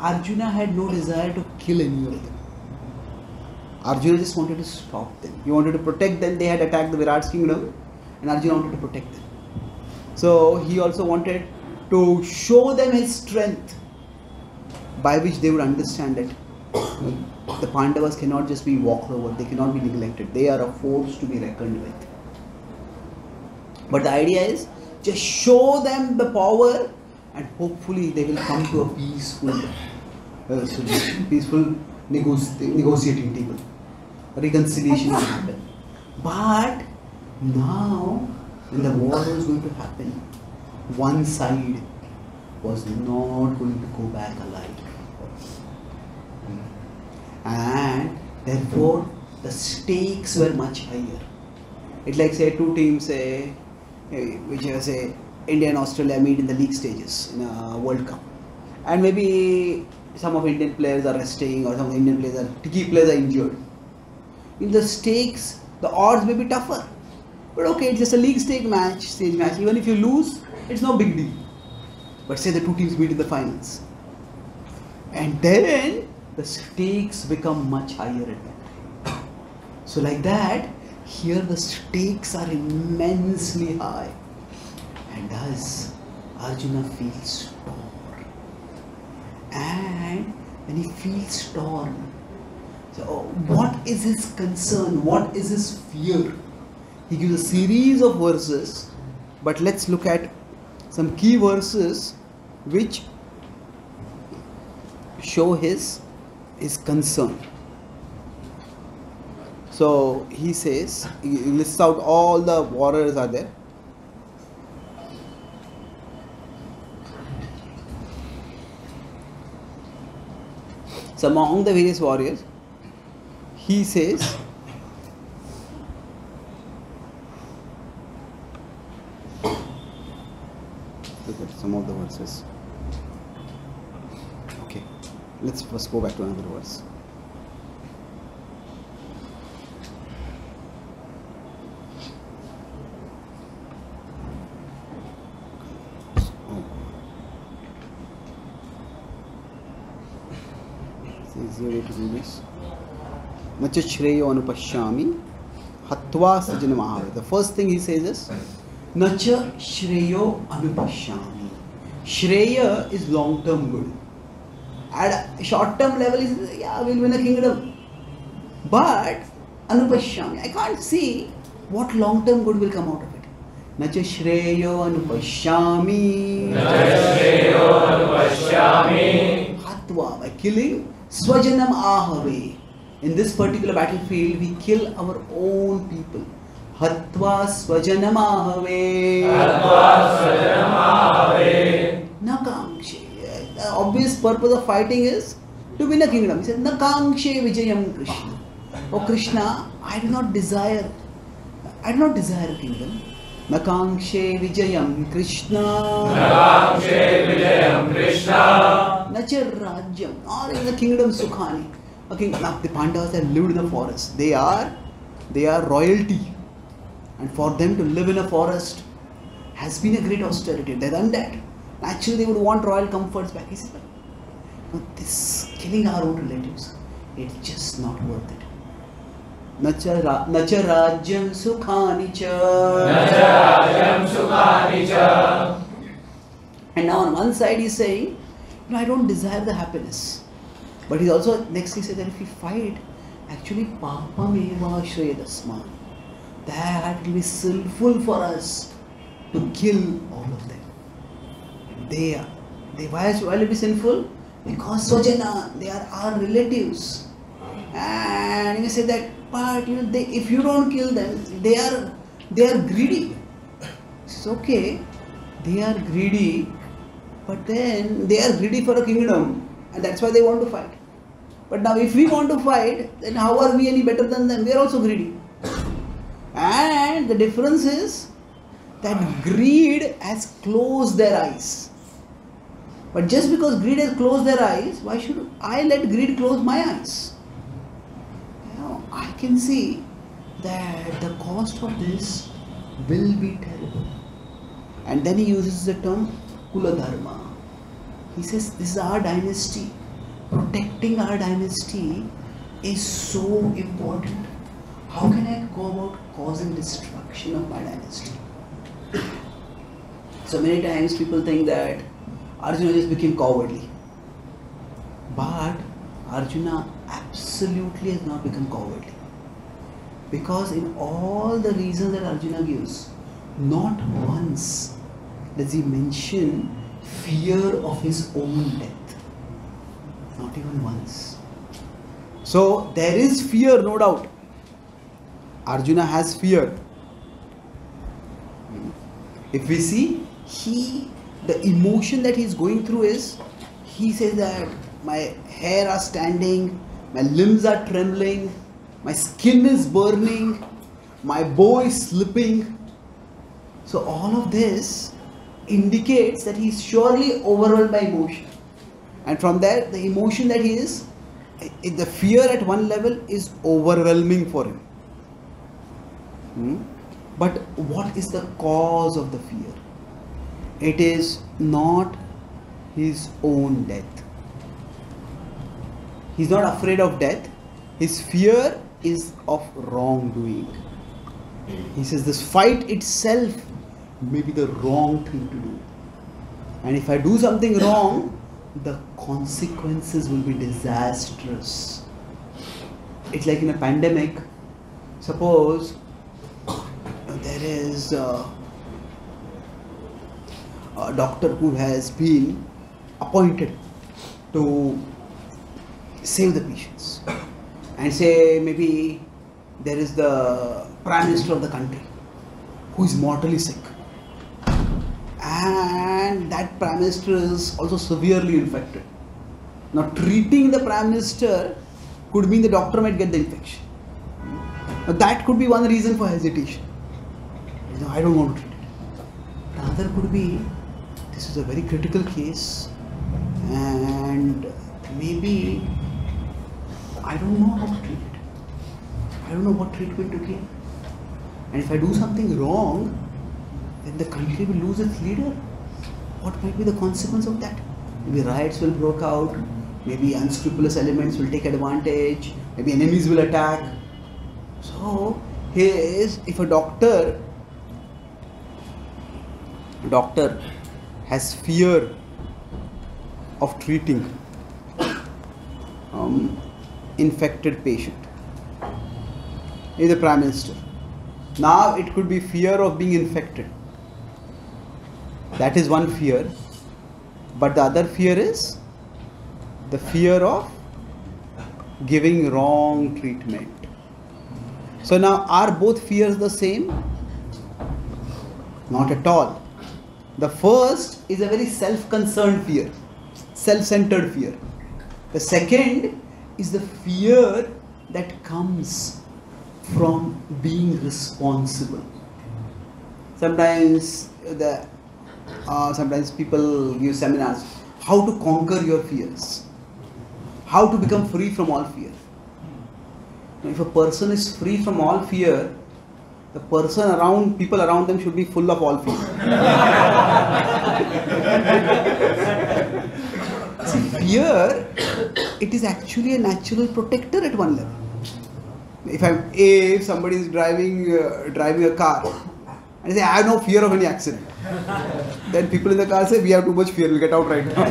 Arjuna had no desire to kill any of them. Arjuna just wanted to stop them. He wanted to protect them. They had attacked the Virat's kingdom, and Arjuna wanted to protect them. So he also wanted to show them his strength, by which they would understand that the Pandavas cannot just be walked over. They cannot be neglected. They are a force to be reckoned with. But the idea is just show them the power, and hopefully they will come to a peaceful uh, peaceful negotiating table. Reconciliation will happen. But now, when the war was going to happen, one side was not going to go back alive. And therefore, the stakes were much higher. It's like say two teams say, eh, which are say India and Australia meet in the league stages in a World Cup, and maybe some of Indian players are resting or some Indian players are key players are injured. In the stakes, the odds may be tougher, but okay, it's just a league stake match, stage match. Even if you lose, it's no big deal. But say the two teams meet in the finals, and then the stakes become much higher at that time. So like that, here the stakes are immensely high. And thus Arjuna feels torn. And when he feels torn, so what is his concern? What is his fear? He gives a series of verses, but let's look at some key verses which show his his concern. So he says, he lists out all the warriors are there. So among the various warriors, he says, some of the verses. Okay, let's first go back to another verse. Oh. easier way to do this. Anupashyami hatva The first thing he says is nacha shreyo anupashyami. Shreya is long term good. At short term level, is yeah, we'll win a kingdom. But anupashyami, I can't see what long term good will come out of it. न च श्रेयो अनुपश्यामि Hatva, by killing Swajanam Ahave. In this particular battlefield, we kill our own people. Hatva swajanam ahave. Hatva Swajanam Ahave. Nakangshe. The obvious purpose of fighting is to win a kingdom. He said, Nakangshe Vijayam Krishna. Oh Krishna, I do not desire, I do not desire a kingdom. Nakangshe Vijayam Krishna. Nacha Rajyam, or in the kingdom Sukhani. Okay, now the Pandavas have lived in the forest. They are, they are royalty. And for them to live in a forest has been a great austerity. They've done that. Naturally, they would want royal comforts back. He says, but no, this killing our own relatives, it's just not worth it. Nacha ra- nacha rajyam Sukhanicha. And now on one side he's saying, no, I don't desire the happiness. But he's also, next he says that if we fight, actually papa meva shreyadasman. That will be sinful for us. to kill all of them. They are, they why will be sinful? Because Swajana, they are our relatives. And you say that, but you know, they, if you don't kill them, they are they are greedy. It's okay, they are greedy, but then they are greedy for a kingdom, and that's why they want to fight. But now, if we want to fight, then how are we any better than them? We are also greedy. And the difference is that greed has closed their eyes. But just because greed has closed their eyes, why should I let greed close my eyes? You know, I can see that the cost of this will be terrible. And then he uses the term Kula Dharma. He says, This is our dynasty. Protecting our dynasty is so important. How can I go about causing destruction of my dynasty? So many times people think that Arjuna just became cowardly. But Arjuna absolutely has not become cowardly. Because in all the reasons that Arjuna gives, not once does he mention fear of his own death. Not even once. So there is fear, no doubt. Arjuna has fear. If we see, he the emotion that he's going through is he says that my hair are standing, my limbs are trembling, my skin is burning, my bow is slipping. So all of this indicates that he's surely overwhelmed by emotion. And from there, the emotion that he is, the fear at one level is overwhelming for him. Hmm? But what is the cause of the fear? It is not his own death. He's not afraid of death. His fear is of wrongdoing. He says this fight itself may be the wrong thing to do. And if I do something wrong, the consequences will be disastrous. It's like in a pandemic. Suppose there is uh, doctor who has been appointed to save the patients and say maybe there is the prime minister of the country who is mortally sick. And that prime minister is also severely infected. Now treating the prime minister could mean the doctor might get the infection. Now that could be one reason for hesitation. You know, i don't want to treat it. Another could be this is a very critical case and maybe I don't know how to treat it. I don't know what treatment to give. And if I do something wrong, then the country will lose its leader. What might be the consequence of that? Maybe riots will break out, maybe unscrupulous elements will take advantage, maybe enemies will attack. So, here is if a doctor doctor has fear of treating um, infected patient. Is the prime minister. Now it could be fear of being infected. That is one fear. But the other fear is the fear of giving wrong treatment. So now are both fears the same? Not at all the first is a very self concerned fear, self centered fear. The second is the fear that comes from being responsible. Sometimes the uh, sometimes people give seminars how to conquer your fears, how to become free from all fear. If a person is free from all fear, the person around people around them should be full of all fear. See, fear, it is actually a natural protector at one level. If I'm a, if somebody is driving uh, driving a car and say I have no fear of any accident, then people in the car say we have too much fear. We'll get out right now.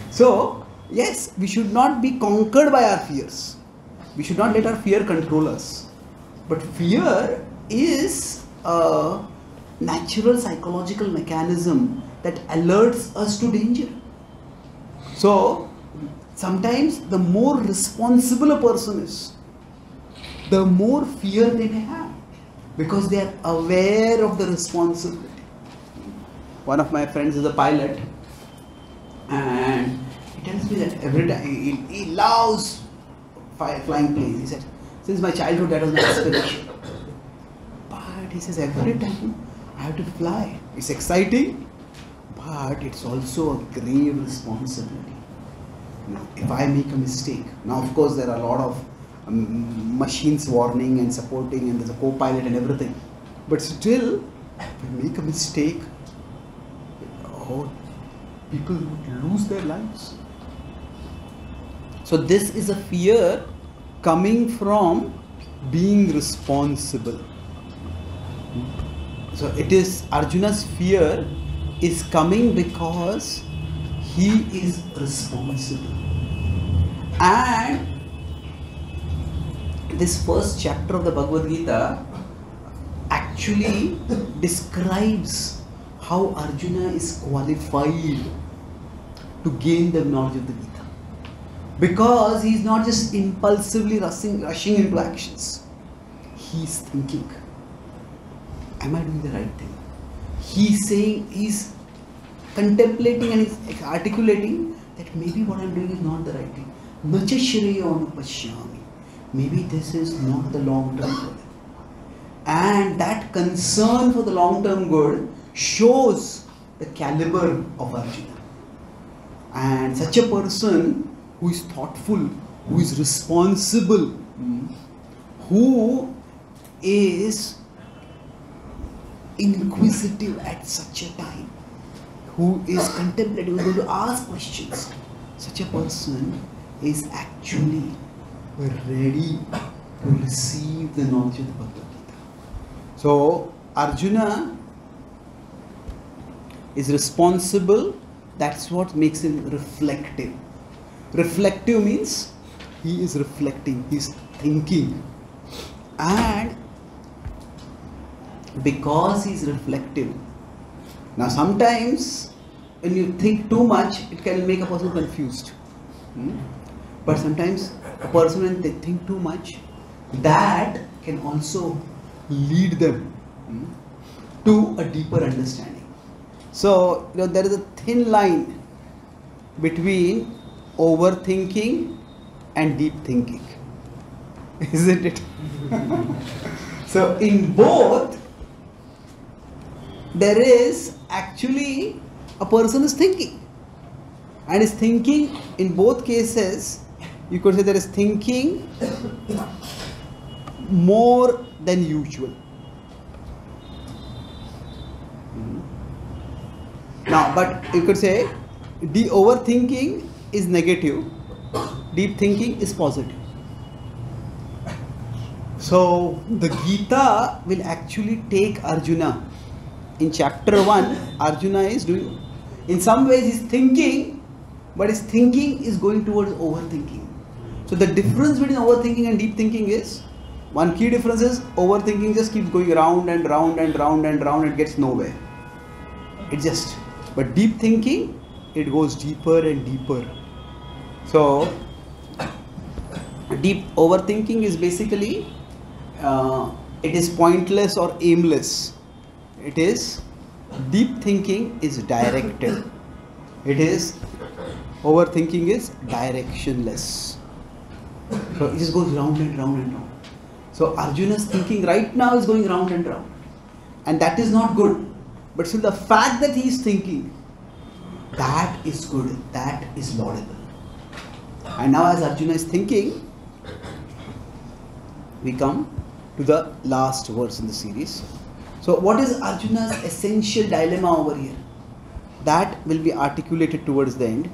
so yes, we should not be conquered by our fears. We should not let our fear control us. But fear is a natural psychological mechanism that alerts us to danger. So, sometimes the more responsible a person is, the more fear they may have because they are aware of the responsibility. One of my friends is a pilot and he tells me that every time he, he loves flying planes. He said, since my childhood that was my aspiration. But he says every time I have to fly. It's exciting, but it's also a grave responsibility. You know, if I make a mistake, now of course there are a lot of um, machines warning and supporting, and there's a co-pilot and everything. But still, if I make a mistake, oh, people would lose their lives. So this is a fear coming from being responsible. So it is Arjuna's fear is coming because he is responsible. And this first chapter of the Bhagavad Gita actually describes how Arjuna is qualified to gain the knowledge of the Gita. Because he is not just impulsively rushing, rushing into actions, he is thinking, Am I doing the right thing? He's saying, he's contemplating and he's articulating that maybe what I'm doing is not the right thing. Maybe this is not the long term good. And that concern for the long term good shows the caliber of Arjuna. And such a person who is thoughtful, who is responsible, who is inquisitive at such a time, who is contemplative, who is going to ask questions, such a person is actually ready to receive the knowledge of the Bhagavad Gita. So, Arjuna is responsible, that's what makes him reflective. Reflective means he is reflecting, he is thinking. And because he is reflective. Now, sometimes when you think too much, it can make a person confused. Hmm? But sometimes a person, when they think too much, that can also lead them hmm, to a deeper understanding. So, you know, there is a thin line between overthinking and deep thinking. Isn't it? so, in both, there is actually a person is thinking. And is thinking in both cases, you could say there is thinking more than usual. Hmm. Now, but you could say the overthinking is negative, deep thinking is positive. So, the Gita will actually take Arjuna. In chapter 1, Arjuna is doing, in some ways, he's thinking, but his thinking is going towards overthinking. So, the difference between overthinking and deep thinking is one key difference is overthinking just keeps going round and round and round and round and gets nowhere. It just, but deep thinking, it goes deeper and deeper. So, deep overthinking is basically uh, it is pointless or aimless. It is deep thinking is directed. It is overthinking is directionless. So it just goes round and round and round. So Arjuna's thinking right now is going round and round, and that is not good. But still, the fact that he is thinking, that is good. That is laudable. And now, as Arjuna is thinking, we come to the last verse in the series. So, what is Arjuna's essential dilemma over here? That will be articulated towards the end.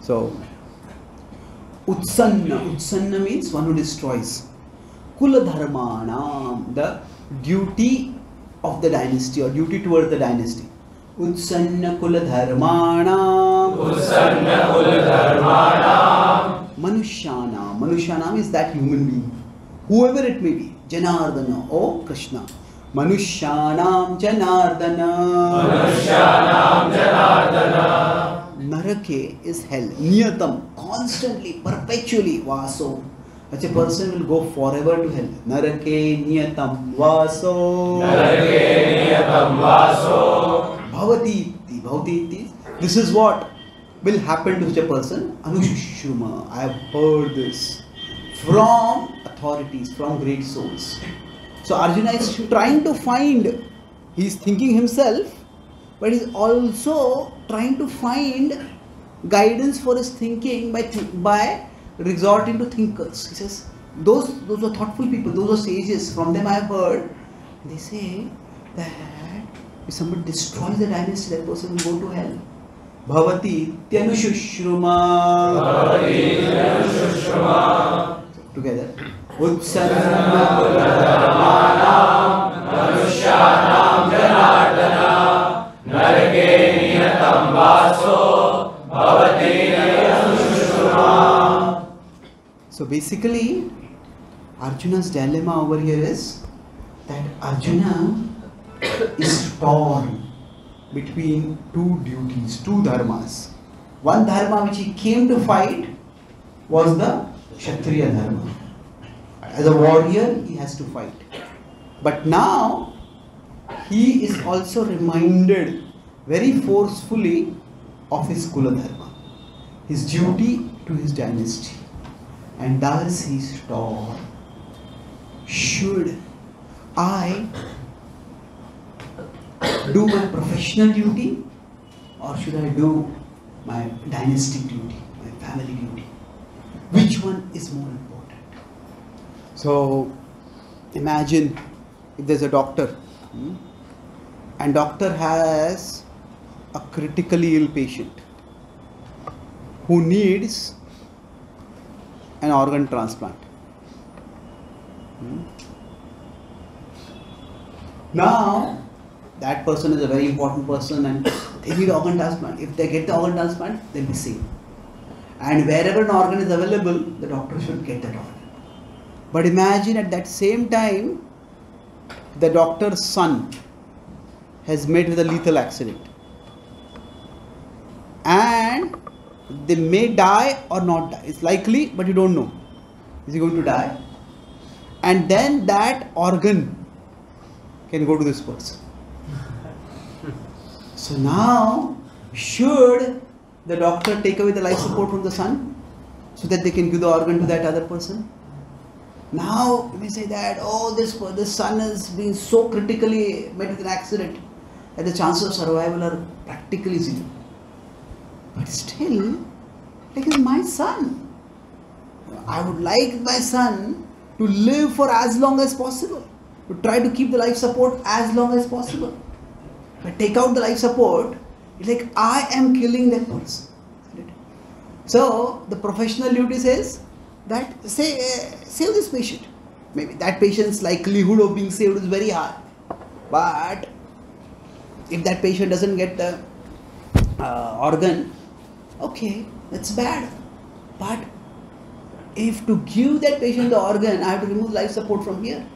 So, Utsanna, Utsanna means one who destroys. kula dharmanam, the duty of the dynasty or duty towards the dynasty. Utsanna kula dharmanam. Utsanna kula dharmanam. Manushyanam. Manushyanam is that human being, whoever it may be, Janardana or Krishna. मनुष्याणां जनार्दन मनुष्याणां जनार्दन नरके is hell नियतम constantly perpetually वासो Such a person will go forever to hell. Narake niyatam vaso. Narake. Bhavati. Bhavati. This is what will happen to such a person. Anushushruma. I have heard this from authorities, from great souls. So Arjuna is trying to find, he is thinking himself, but he's also trying to find guidance for his thinking by, by resorting to thinkers. He says, those, those are thoughtful people, those are sages, from them I have heard. They say that if somebody destroys the dynasty, that person will go to hell. Bhavati Tyanushushruma. Together. Utsanna मनुष्याणां जनार्दन नरके नियतं वासो भवति So basically, Arjuna's dilemma over here is that Arjuna is torn between two duties, two dharmas. One dharma which he came to fight was the Kshatriya dharma. As a warrior, he has to fight. But now, he is also reminded very forcefully of his Kula dharma, his duty to his dynasty. And thus he is torn. Should I do my professional duty or should I do my dynastic duty, my family duty? Which one is more important? So imagine if there's a doctor hmm, and doctor has a critically ill patient who needs an organ transplant. Hmm. Now, that person is a very important person and they need organ transplant. If they get the organ transplant, they'll be saved. And wherever an organ is available, the doctor should get that organ. But imagine at that same time, the doctor's son has met with a lethal accident. And they may die or not die. It's likely, but you don't know. Is he going to die? And then that organ can go to this person. So now, should the doctor take away the life support from the son so that they can give the organ to that other person? Now we say that oh this this son has been so critically met with an accident that the chances of survival are practically zero. But still, like my son. I would like my son to live for as long as possible. To try to keep the life support as long as possible. If I take out the life support, it's like I am killing that person. So the professional duty says that say uh, save this patient. Maybe that patient's likelihood of being saved is very high. But if that patient doesn't get the uh, organ, okay, that's bad. But if to give that patient the organ, I have to remove life support from here.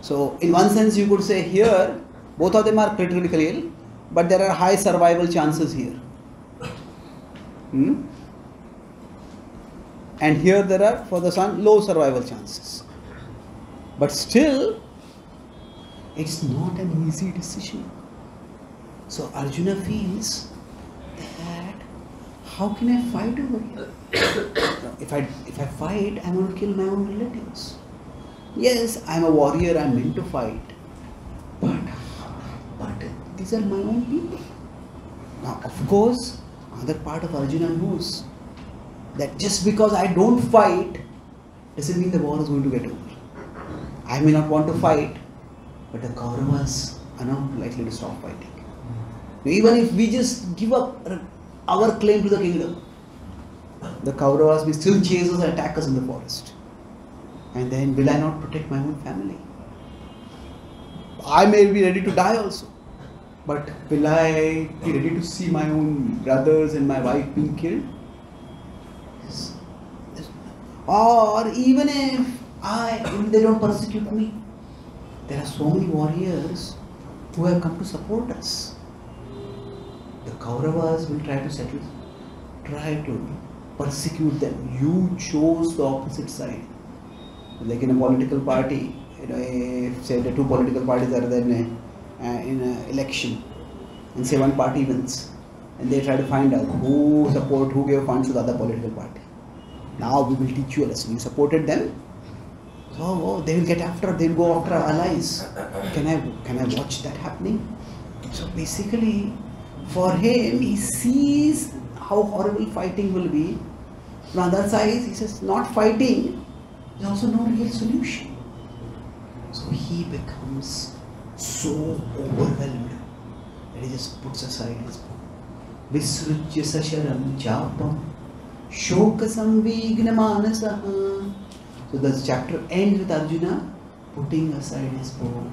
So, in one sense, you could say here, both of them are critically ill, but there are high survival chances here. Hmm? And here there are, for the son, low survival chances. But still, it's not an easy decision. So Arjuna feels that how can I fight over here? if I if I fight, I'm going to kill my own relatives. Yes, I'm a warrior. I'm meant to fight, but but these are my own people. Now, of course, other part of Arjuna knows that just because I don't fight doesn't mean the war is going to get over. I may not want to fight, but the Kauravas are not likely to stop fighting. Even if we just give up our claim to the kingdom, the Kauravas may still chase us and attack us in the forest. And then will I not protect my own family? I may be ready to die also. but will I be ready to see my own brothers and my wife being killed? Or even if I, if they don't persecute me, there are so many warriors who have come to support us. The Kauravas will try to settle, try to persecute them. You chose the opposite side. Like in a political party, you know, if say the two political parties are there in uh, in an election, and say one party wins, and they try to find out who support, who gave funds to the other political party. Now we will teach you a lesson. You supported them, so oh, they will get after. They will go after our allies. Can I can I watch that happening? So basically, for him, he sees how horrible fighting will be. On the other side, he says, not fighting is also no real solution. So he becomes so overwhelmed that he just puts aside his book. Visrujya sasharam chapam shoka samvigna manasaha. So the chapter ends with Arjuna putting aside his bow.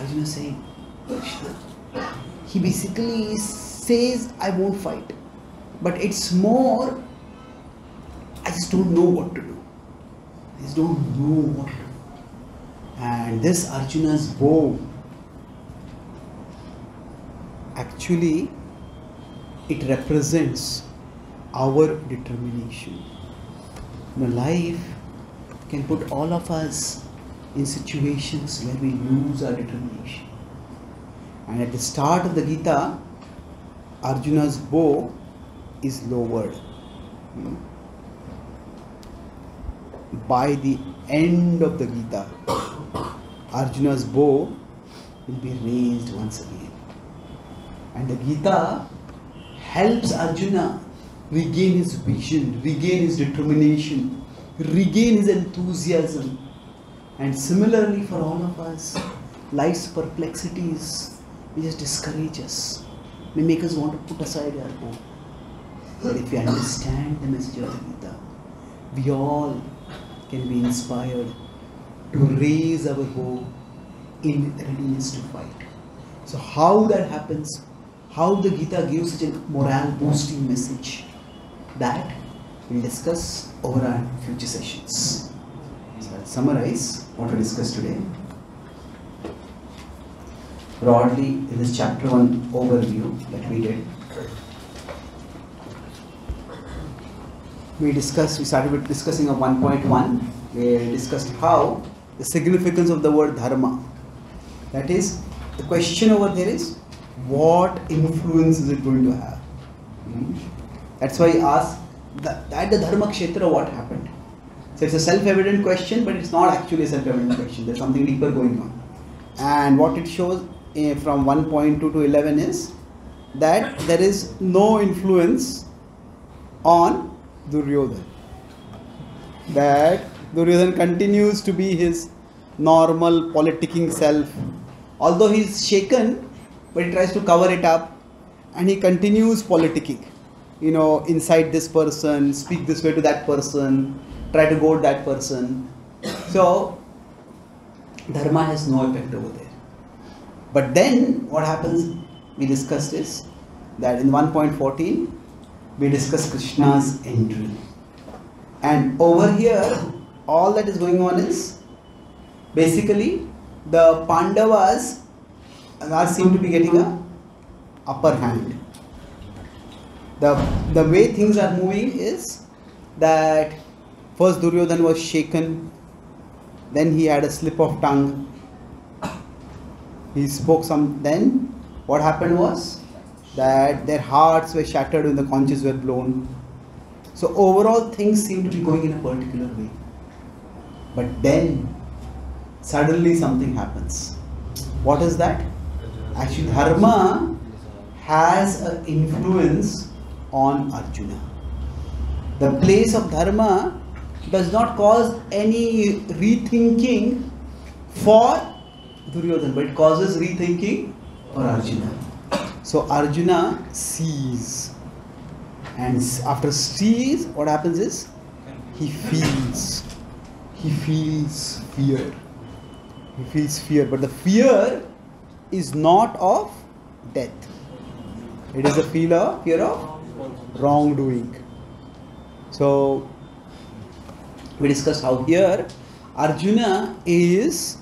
Arjuna saying. He basically says, I won't fight. But it's more, I just don't know what to do. I just don't know what to do. And this Arjuna's bow, actually, it represents our determination. You life can put all of us in situations where we lose our determination. And at the start of the Gita, Arjuna's bow is lowered. Hmm. By the end of the Gita, Arjuna's bow will be raised once again. And the Gita helps Arjuna regain his vision, regain his determination, regain his enthusiasm. And similarly for all of us, life's perplexities may just discourage us, may make us want to put aside our hope. But if we understand the message of the Gita, we all can be inspired to raise our hope in readiness to fight. So, how that happens, how the Gita gives such a morale boosting message, that we'll discuss over our future sessions. So, I'll summarize what we discussed today. Broadly, in this chapter one overview that we did, we discussed, we started with discussing of 1.1, we discussed how the significance of the word dharma. That is, the question over there is, what influence is it going to have? Hmm? That's why he asked, that, at the dharma kshetra, what happened? So it's a self-evident question, but it's not actually a self-evident question. There's something deeper going on. And what it shows eh, from 1.2 to 11 is that there is no influence on Duryodhan. That Duryodhan continues to be his normal politicking self. Although he's shaken, but he tries to cover it up and he continues politicking. You know, incite this person, speak this way to that person, try to goad that person. So, dharma has no effect over there. But then, what happens, we discussed is that in 1.14, we discussed Krishna's entry. And over here, all that is going on is basically the Pandavas are seem to be getting a upper hand. The, the way things are moving is that first Duryodhan was shaken, then he had a slip of tongue. He spoke some. Then what happened was that their hearts were shattered when the conches were blown. So overall things seem to be going in a particular way. But then suddenly something happens. What is that? Actually, dharma has an influence on Arjuna. The place of dharma does not cause any rethinking for Duryodhan, but it causes rethinking for Arjuna. So Arjuna sees, and after sees, what happens is he feels, he feels fear. He feels fear, but the fear is not of death. It is the fear of, fear of wrongdoing. So, we discussed how here Arjuna is,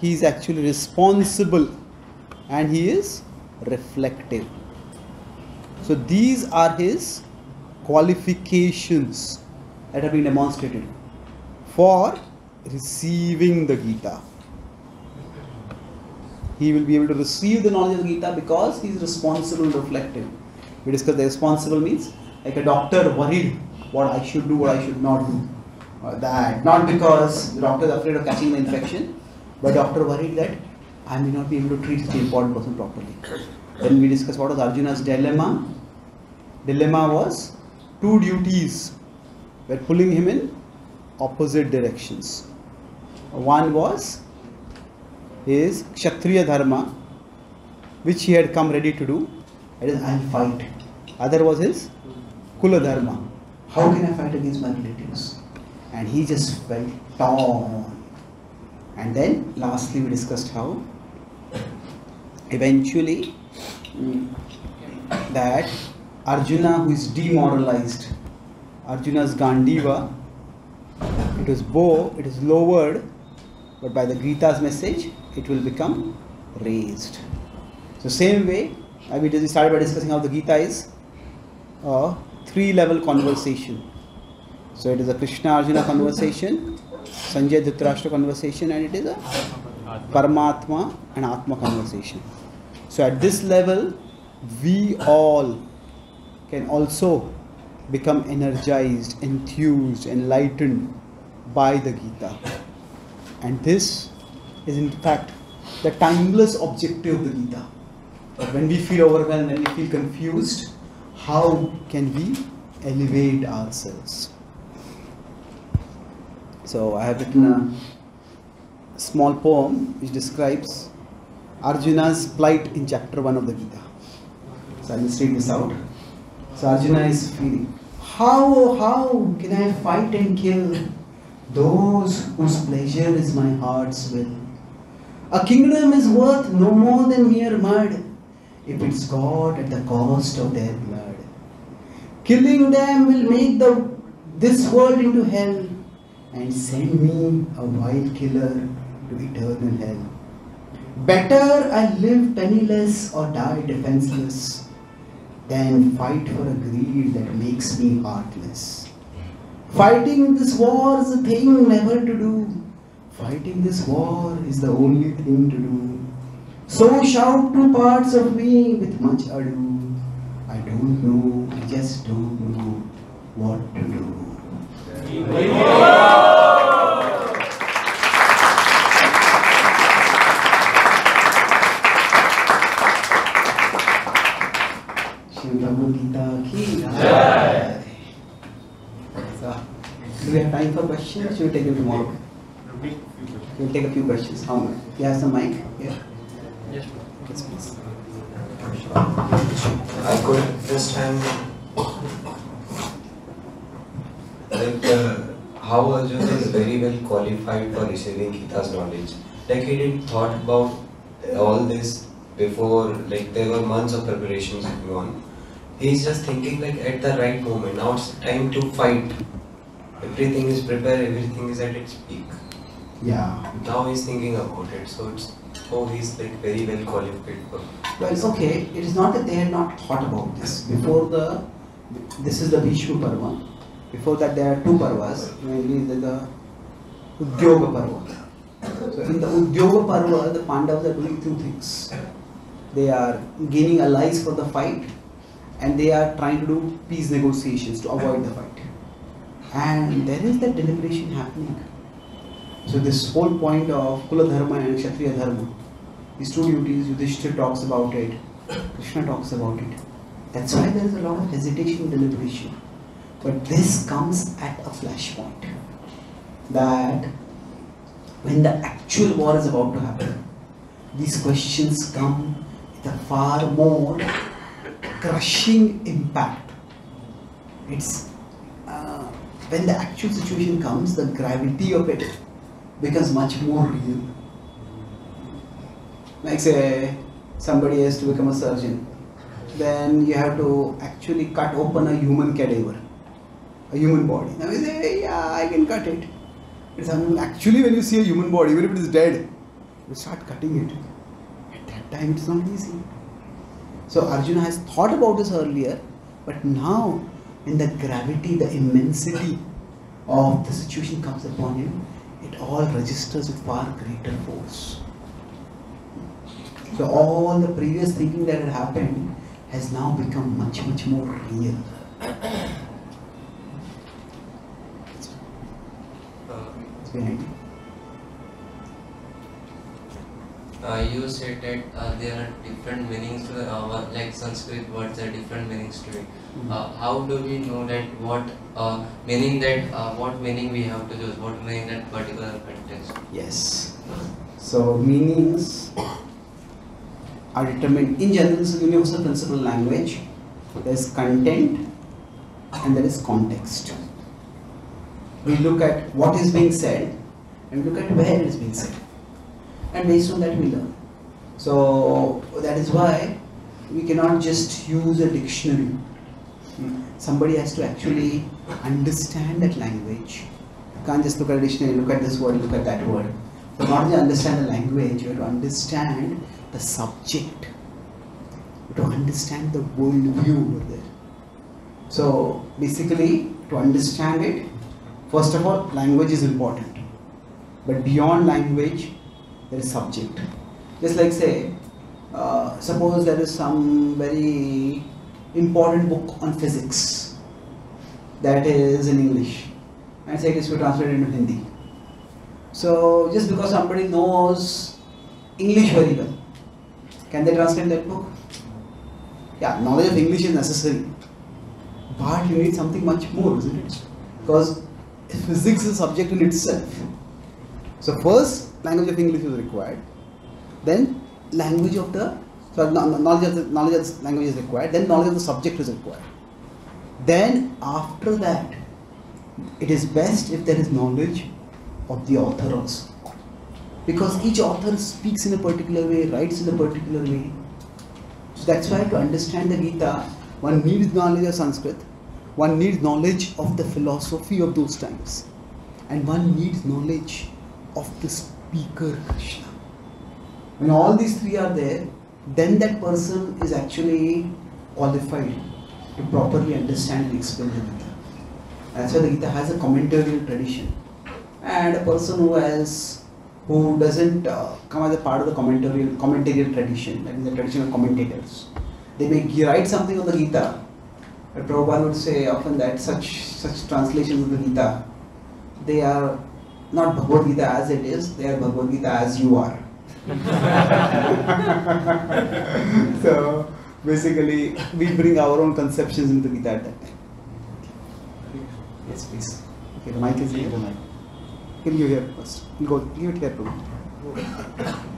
he is actually responsible and he is reflective. So, these are his qualifications that have been demonstrated for receiving the Gita. He will be able to receive the knowledge of the Gita because he is responsible and reflective. We discussed the responsible means like a doctor worried what I should do, what I should not do. Uh, that not because the doctor is afraid of catching the infection, but doctor worried that I may not be able to treat the important person properly. Then we discussed what was Arjuna's dilemma. Dilemma was two duties were pulling him in opposite directions. One was his Kshatriya Dharma, which he had come ready to do. That is, I'll fight. Other was his Kula Dharma. How can I fight against my relatives? And he just felt torn. And then, lastly, we discussed how eventually mm, that Arjuna, who is demoralized, Arjuna's Gandiva, it was bow, it is lowered, but by the Gita's message, it will become raised. So, same way, we started by discussing how the Gita is a three level conversation. So, it is a Krishna Arjuna conversation, Sanjay Dhritarashtra conversation, and it is a Paramatma and Atma conversation. So, at this level, we all can also become energized, enthused, enlightened by the Gita. And this is, in fact, the timeless objective of the Gita. But when we feel overwhelmed, when we feel confused, how can we elevate ourselves? So, I have written a small poem which describes Arjuna's plight in chapter 1 of the Gita. So, I will read this out. So, Arjuna is feeling, How, oh, how can I fight and kill those whose pleasure is my heart's will? A kingdom is worth no more than mere mud if it's got at the cost of their blood. Killing them will make the this world into hell and send me a wild killer to eternal hell. Better I live penniless or die defenseless than fight for a greed that makes me heartless. Fighting this war is a thing never to do. Fighting this war is the only thing to do. So shout two parts of me with much ado. I don't know, I just don't know what to do. Shri Bhagavad Gita ki Jai. So, do we have time for questions? Should we take it tomorrow? We'll take a few questions. How many? You have some mic? Yeah. Yes, please. I could understand like uh, how Arjuna is very well qualified for receiving Gita's knowledge. Like he didn't thought about all this before, like there were months of preparations going on. He's just thinking like at the right moment. Now it's time to fight. Everything is prepared, everything is at its peak. Yeah. Now he's thinking about it. So it's oh he's like very well qualified for Well, it's okay. It is not that they had not thought about this. Before the, this is the Bhishma Parva. Before that, there are two Parvas. Mainly the, the Udyoga Parva. So in the Udyoga Parva, the Pandavas are doing two things. They are gaining allies for the fight, and they are trying to do peace negotiations to avoid the fight. And there is that deliberation happening. So this whole point of Kula Dharma and Kshatriya Dharma, these two duties, Yudhishthir talks about it, Krishna talks about it. That's why there is a lot of hesitation and deliberation. But this comes at a flashpoint. That when the actual war is about to happen, these questions come with a far more crushing impact. It's uh, when the actual situation comes, the gravity of it becomes much more real. Like say, somebody has to become a surgeon, then you have to actually cut open a human cadaver, a human body. Now we say, yeah, I can cut it. It's actually when you see a human body, even if it is dead, you start cutting it. At that time, it's not easy. So Arjuna has thought about this earlier, but now when the gravity, the immensity of the situation comes upon him, it all registers with far greater force. So all the previous thinking that had happened has now become much, much more real. It's behind you. Uh, you said that uh, there are different meanings to uh, like Sanskrit words are different meanings to it. Uh, how do we know that what uh, meaning that uh, what meaning we have to choose? What meaning that particular context? Yes. So meanings are determined in general. This is universal principle language. There is content and there is context. We look at what is being said and look at where it is being said, and based on that we learn. So that is why we cannot just use a dictionary. Hmm. Somebody has to actually understand that language. You can't just look at a dictionary, look at this word, look at that word. So not only understand the language, you have to understand the subject. You have to understand the worldview over there. So basically, to understand it, first of all, language is important. But beyond language, there is subject. Just like say, uh, suppose there is some very important book on physics that is in English, and say it is to be translated into Hindi. So just because somebody knows English very well, can they translate that book? Yeah, knowledge of English is necessary, but you need something much more, isn't it? Because physics is a subject in itself. So first, language of English is required. Then language of the so kno- kno- knowledge of the knowledge of the language is required. Then knowledge of the subject is required. Then after that, it is best if there is knowledge of the author also, because each author speaks in a particular way, writes in a particular way. So that's why to understand the Gita, one needs knowledge of Sanskrit, one needs knowledge of the philosophy of those times, and one needs knowledge of the speaker Krishna. When all these three are there, then that person is actually qualified to properly understand and explain the Gita. That's why the Gita has a commentarial tradition. And a person who has who doesn't uh, come as a part of the commentarial commentarial tradition, that is the tradition of commentators. They may write something on the Gita, Prabhupada would say often that such such translations of the Gita, they are not Bhagavad Gita as it is, they are Bhagavad Gita as you are. so basically, we bring our own conceptions into Gita at that time. Yes, please. Okay, the mic is here. Give you here first. Go, give it here, Prabhu.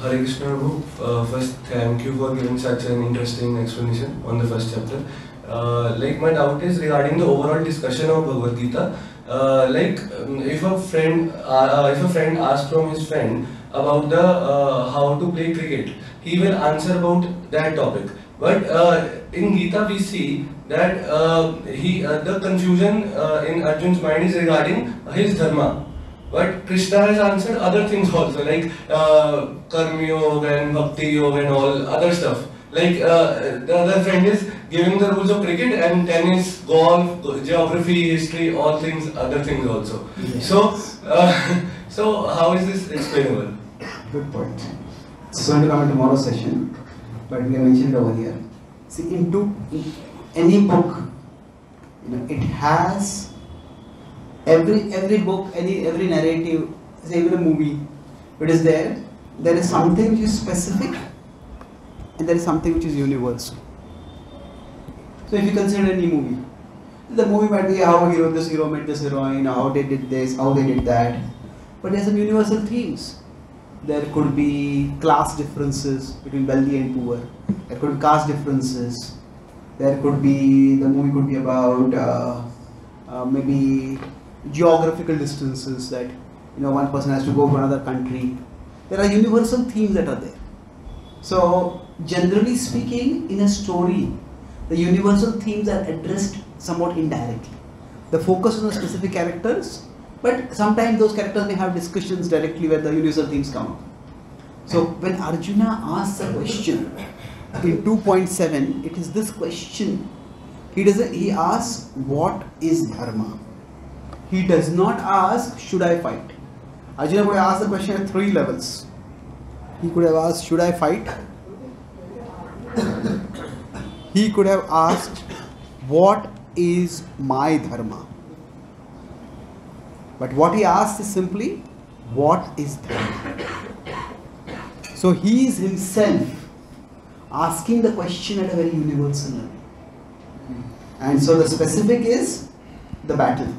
Hare Krishna Prabhu, uh, first thank you for giving such an interesting explanation on the first chapter. Uh, like my doubt is regarding the overall discussion of Bhagavad Gita. Uh, like um, if a friend, uh, uh, if a friend asks from his friend about the uh, how to play cricket, he will answer about that topic. But uh, in Gita we see that uh, he uh, the confusion uh, in Arjun's mind is regarding his dharma. But Krishna has answered other things also, like uh, Karma Yoga and Bhakti Yoga and all other stuff. Like uh, the other friend is giving the rules of cricket and tennis, golf, geography, history, all things, other things also. So, uh, so how is this explainable? Good point. It's going to come in tomorrow's session, but we have mentioned it over here. See, into any book, you know, it has every every book, any every narrative, a movie, it is there. There is something which is specific, and there is something which is universal. So if you consider any movie, the movie might be how hero, this hero met this heroine, how they did this, how they did that, but there are some universal themes there could be class differences between wealthy and poor. There could be caste differences. There could be the movie could be about uh, uh, maybe geographical distances that you know one person has to go to another country there are universal themes that are there. So, generally speaking, in a story, the universal themes are addressed somewhat indirectly. The focus on specific characters, but sometimes those characters may have discussions directly where the universal themes come up. So, when Arjuna asks a question in 2.7, it is this question. He doesn't. He asks, "What is dharma?" He does not ask, "Should I fight?" Arjuna could have asked the question at three levels. He could have asked, Should I fight? he could have asked, What is my dharma? But what he asked is simply, What is dharma? So he is himself asking the question at a very universal level. And so the specific is the battle.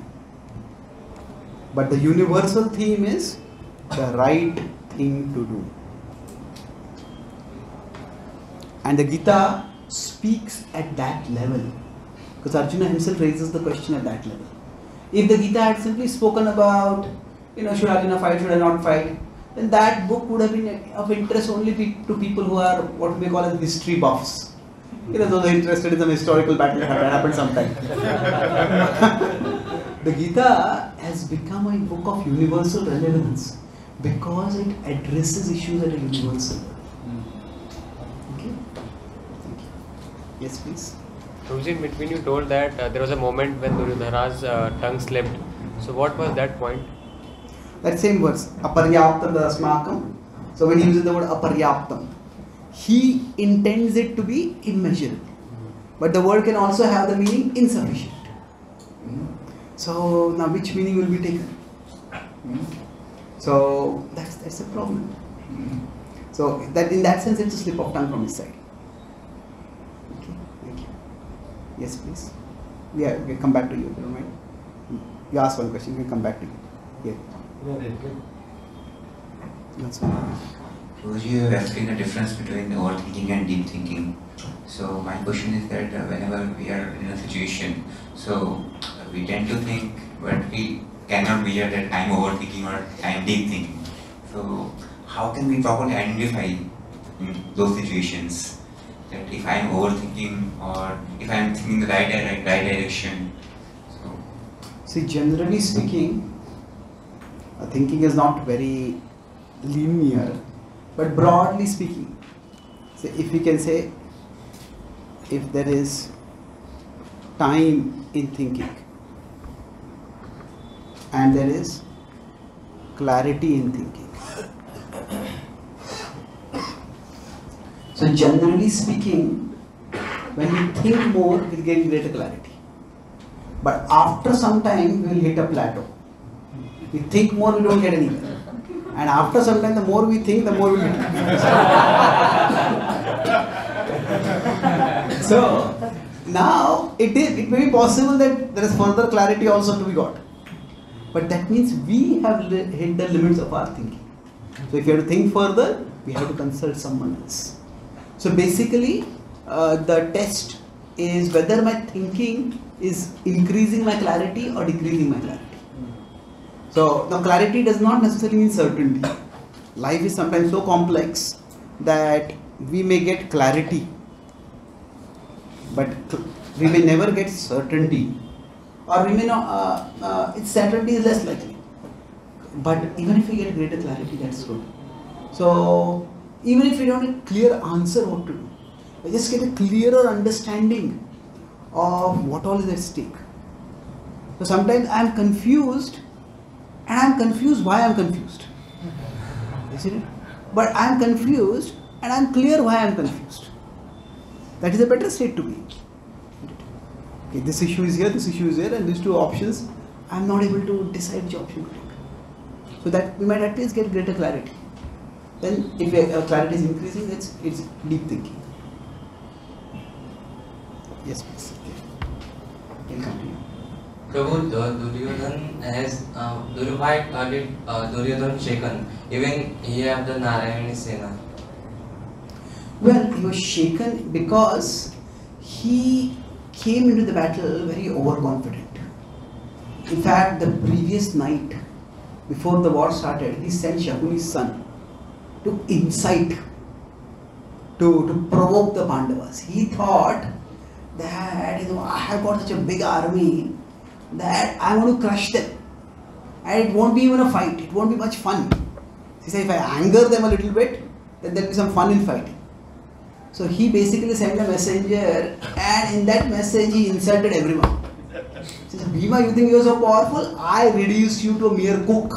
But the universal theme is the right thing to do. And the Gita speaks at that level. Because Arjuna himself raises the question at that level. If the Gita had simply spoken about, you know, should Arjuna fight, should I not fight, then that book would have been of interest only to people who are what we call as history buffs. You know, those are interested in some historical battle that happened sometime. the Gita has become a book of universal relevance because it addresses issues at a universal level. Okay? Yes, please. Prabhuji, in between you told that uh, there was a moment when Duryodhana's uh, tongue slipped. So what was that point? That same verse, aparyaptam dasmakam. So when he uses the word aparyaptam, he intends it to be immeasurable. But the word can also have the meaning insufficient. So now which meaning will be taken? Hmm? So that's that's a problem. Hmm. So that in that sense it's a slip of tongue from his side. Okay, thank you. Yes, please. Yeah, we can come back to you, you don't mind. You ask one question, we can come back to you. Yeah. That's fine. Rose, you have explained the difference between overthinking and deep thinking. So my question is that uh, whenever we are in a situation, so we tend to think, but we cannot measure that I'm overthinking or I'm deep thinking. So how can we properly identify mm, those situations that if I'm overthinking or if I'm thinking the right, direct, right direction? So See, generally speaking, thinking is not very linear, but broadly speaking, so if we can say, if there is time in thinking and there is clarity in thinking. So, generally speaking, when we think more, we get greater clarity. But after some time, we will hit a plateau. We think more, we don't get anywhere. And after some time, the more we think, the more we get so now it is. It may be possible that there is further clarity also to be got. But that means we have hit the limits of our thinking. So if you have to think further, we have to consult someone else. So basically, uh, the test is whether my thinking is increasing my clarity or decreasing my clarity. So now clarity does not necessarily mean certainty. Life is sometimes so complex that we may get clarity, but we may never get certainty, or not. Uh, uh, its certainty is less likely. But even if we get greater clarity, that's good. So even if we don't get clear answer what to do, just get a clearer understanding of what all is at stake. So sometimes I am confused, and I am confused why I am confused. Isn't it? But I am confused, and I am clear why I am confused. That is a better state to be. Okay, this issue is here, this issue is here, and these two options, I am not able to decide which option to take. So that we might at least get greater clarity. Then, if uh, clarity is increasing, it's it's deep thinking. Yes, please. We'll continue. Prabhu, Duryodhan has, uh, Dur- why uh, did uh, Duryodhan shaken? Even he have the Narayani Sena. Well, he was shaken because he came into the battle very overconfident. In fact, the previous night, before the war started, he sent Shakuni's son to incite, to, to provoke the Pandavas. He thought that you know I have got such a big army that I want to crush them. And it won't be even a fight, it won't be much fun. He said if I anger them a little bit, then there'll be some fun in fighting. So he basically sent a messenger and in that message he insulted everyone. Says, Bhima, you think you are so powerful? I reduced you to a mere cook.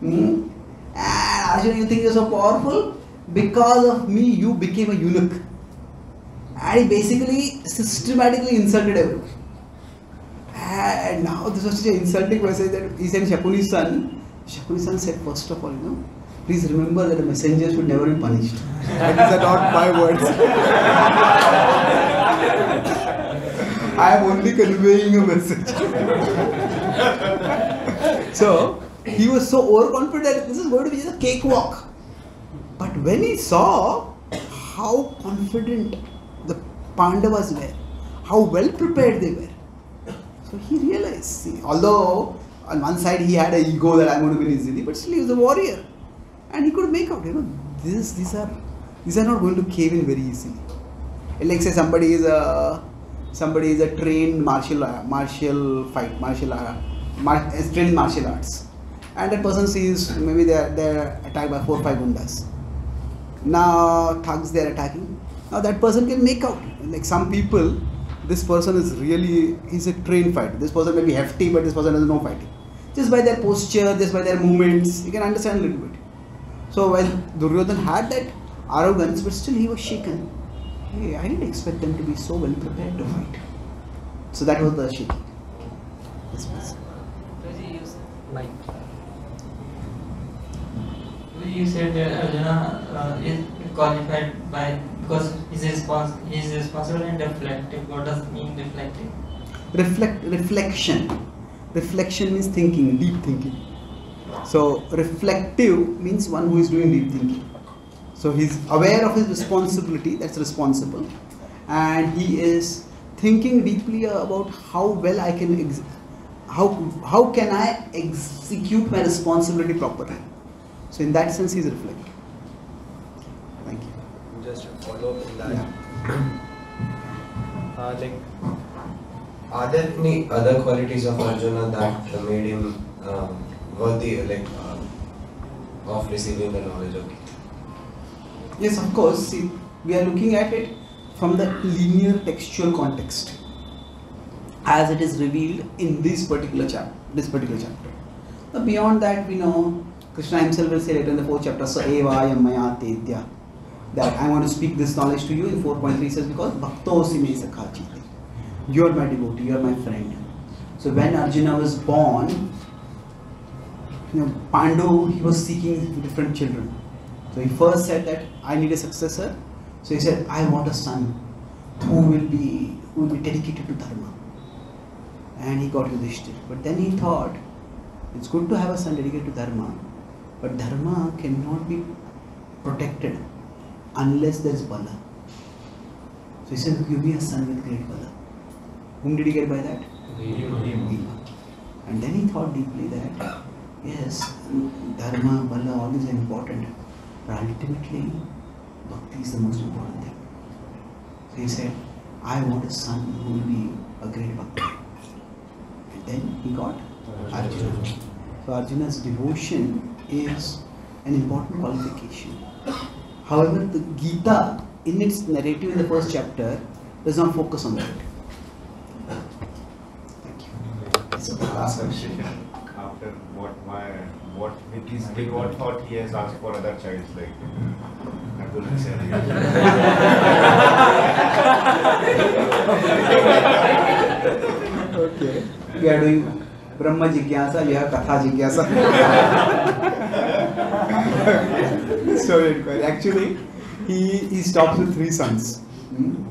Hmm? And Arjuna, you think you are so powerful? Because of me, you became a eunuch. And he basically systematically insulted everyone. And now this was such an insulting message that he sent Shakuni's son. Shakuni's son said, first of all, you know, please remember that a messenger should never be punished. These are not my words. I am only conveying a message. so he was so overconfident that this is going to be just a cakewalk. But when he saw how confident the Pandavas were, how well prepared they were, so he realized, see, although on one side he had an ego that I'm going to win easily, but still he was a warrior. And he could make out, you know, this, these are these are not going to cave in very easily. Like say somebody is a somebody is a trained martial martial fight martial uh, mar, trained martial arts, and that person sees maybe they are they are attacked by four five gundas. Now thugs they are attacking. Now that person can make out. Like some people, this person is really he's a trained fighter. This person may be hefty, but this person has no fighting. Just by their posture, just by their movements, you can understand a little bit. So when Duryodhan had that arrogance, but still he was shaken. Hey, I didn't expect them to be so well prepared to fight. So that was the shaking. Yes, please. Like, You said that Arjuna uh, is qualified by because he's respons- he's responsible and reflective. What does mean reflective? Reflect, reflection. Reflection means thinking, deep thinking. So reflective means one who is doing deep thinking. So he's aware of his responsibility, that's responsible, and he is thinking deeply about how well I can, ex- how how can I execute my responsibility properly. So in that sense, he's reflective. Thank you. Just to follow up on that. Yeah. Uh, like, Are there any other qualities of Arjuna that made him um, worthy, like, um, of receiving the knowledge of Gita? Yes, of course. See, we are looking at it from the linear textual context, as it is revealed in this particular chapter. This particular chapter. But beyond that, we know Krishna himself will say later in the fourth chapter, So eva maya tedya," that I want to speak this knowledge to you. In 4.3 says, "Because bhaktosi me sakhachite." You are my devotee. You are my friend. So when Arjuna was born, you know, Pandu he was seeking different children. So he first said that I need a successor. So he said, I want a son who will be who will be dedicated to dharma. And he got Yudhishthir. But then he thought, it's good to have a son dedicated to dharma, but dharma cannot be protected unless there is bala. So he said, give me a son with great bala. Whom did he get by that? Bhima. And then he thought deeply that yes, dharma, bala, all these are important, but ultimately, bhakti is the most important thing. So he said, I want a son who will be a great bhakti. And then he got Arjuna. So Arjuna's devotion is an important qualification. However, the Gita, in its narrative in the first chapter, does not focus on that. Thank you. So, Last question. After what my what with his big what thought he has asked for other childs like Nakul okay. We are doing Brahma Jigyasa, you have Katha Jigyasa. so it- actually, he, he stops with three sons. Hmm?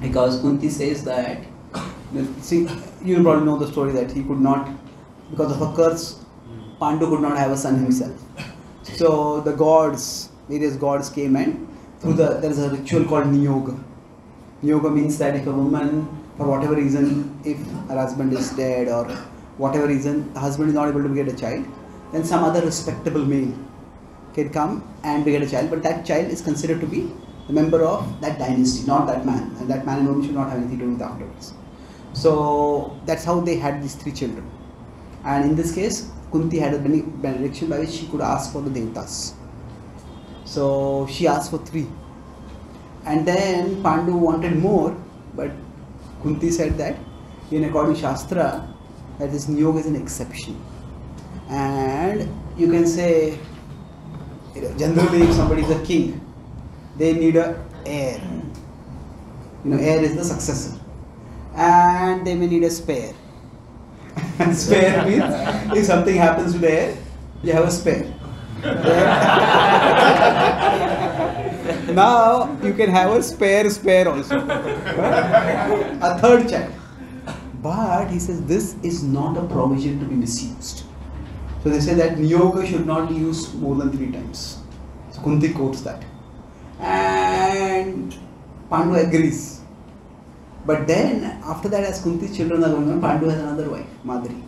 Because Kunti says that, see, you probably know the story that he could not, because of a curse, Pandu could not have a son himself. So the gods, various gods came and through the, there is a ritual called Niyoga. Niyoga means that if a woman, for whatever reason, if her husband is dead or whatever reason, the husband is not able to get a child, then some other respectable male can come and beget a child, but that child is considered to be a member of that dynasty, not that man, and that man and woman should not have anything to do with afterwards. So that's how they had these three children. And in this case, Kunti had a bene- benediction by which she could ask for the devatas. So she asked for three. And then Pandu wanted more, but Kunti said that in according Shastra, that this Niyog is an exception. And you can say, generally if somebody is a king, they need a heir. You know, heir is the successor. And they may need a spare. Spare means if something happens to the heir, you have a spare. now you can have a spare spare also. a third child. But he says this is not a provision to be misused. So they say that niyoga should not be used more than three times. So Kunti quotes that. And Pandu agrees. But then after that as Kunti's children are going on, Pandu has another wife, Madri.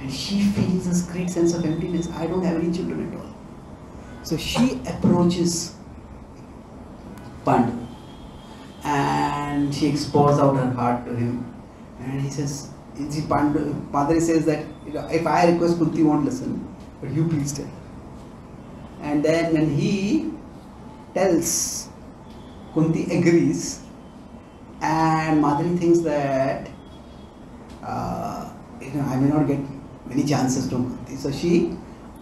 And she feels this great sense of emptiness. I don't have any children at all. So she approaches Pandu and she expours out her heart to him. And he says, Pandu, Madri says that if I request Kunti won't listen, but you please tell. And then when he tells, Kunti agrees, and Madri thinks that uh, you know I may not get many chances from Kunti. So she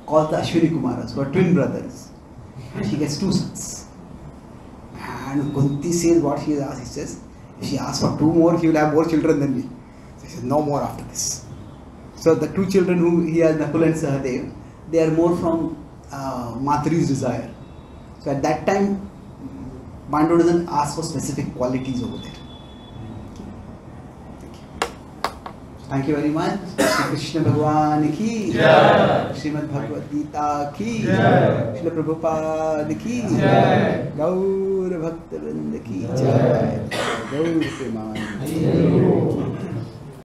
calls the Ashwini Kumaras, who are twin brothers. She gets two sons. And Kunti says what she asked. He says, if she asks for two more, he will have more children than me. So he says, no more after this. So the two children who he has, Nakul and Sahadev, they are more from uh, desire. So at that time, Pandu doesn't ask for specific qualities over there. Thank you very much Shri Krishna भगवान की श्रीमद भगवद गीता की श्री प्रभुपाद की गौर भक्त वृंद की जय गौर प्रेमान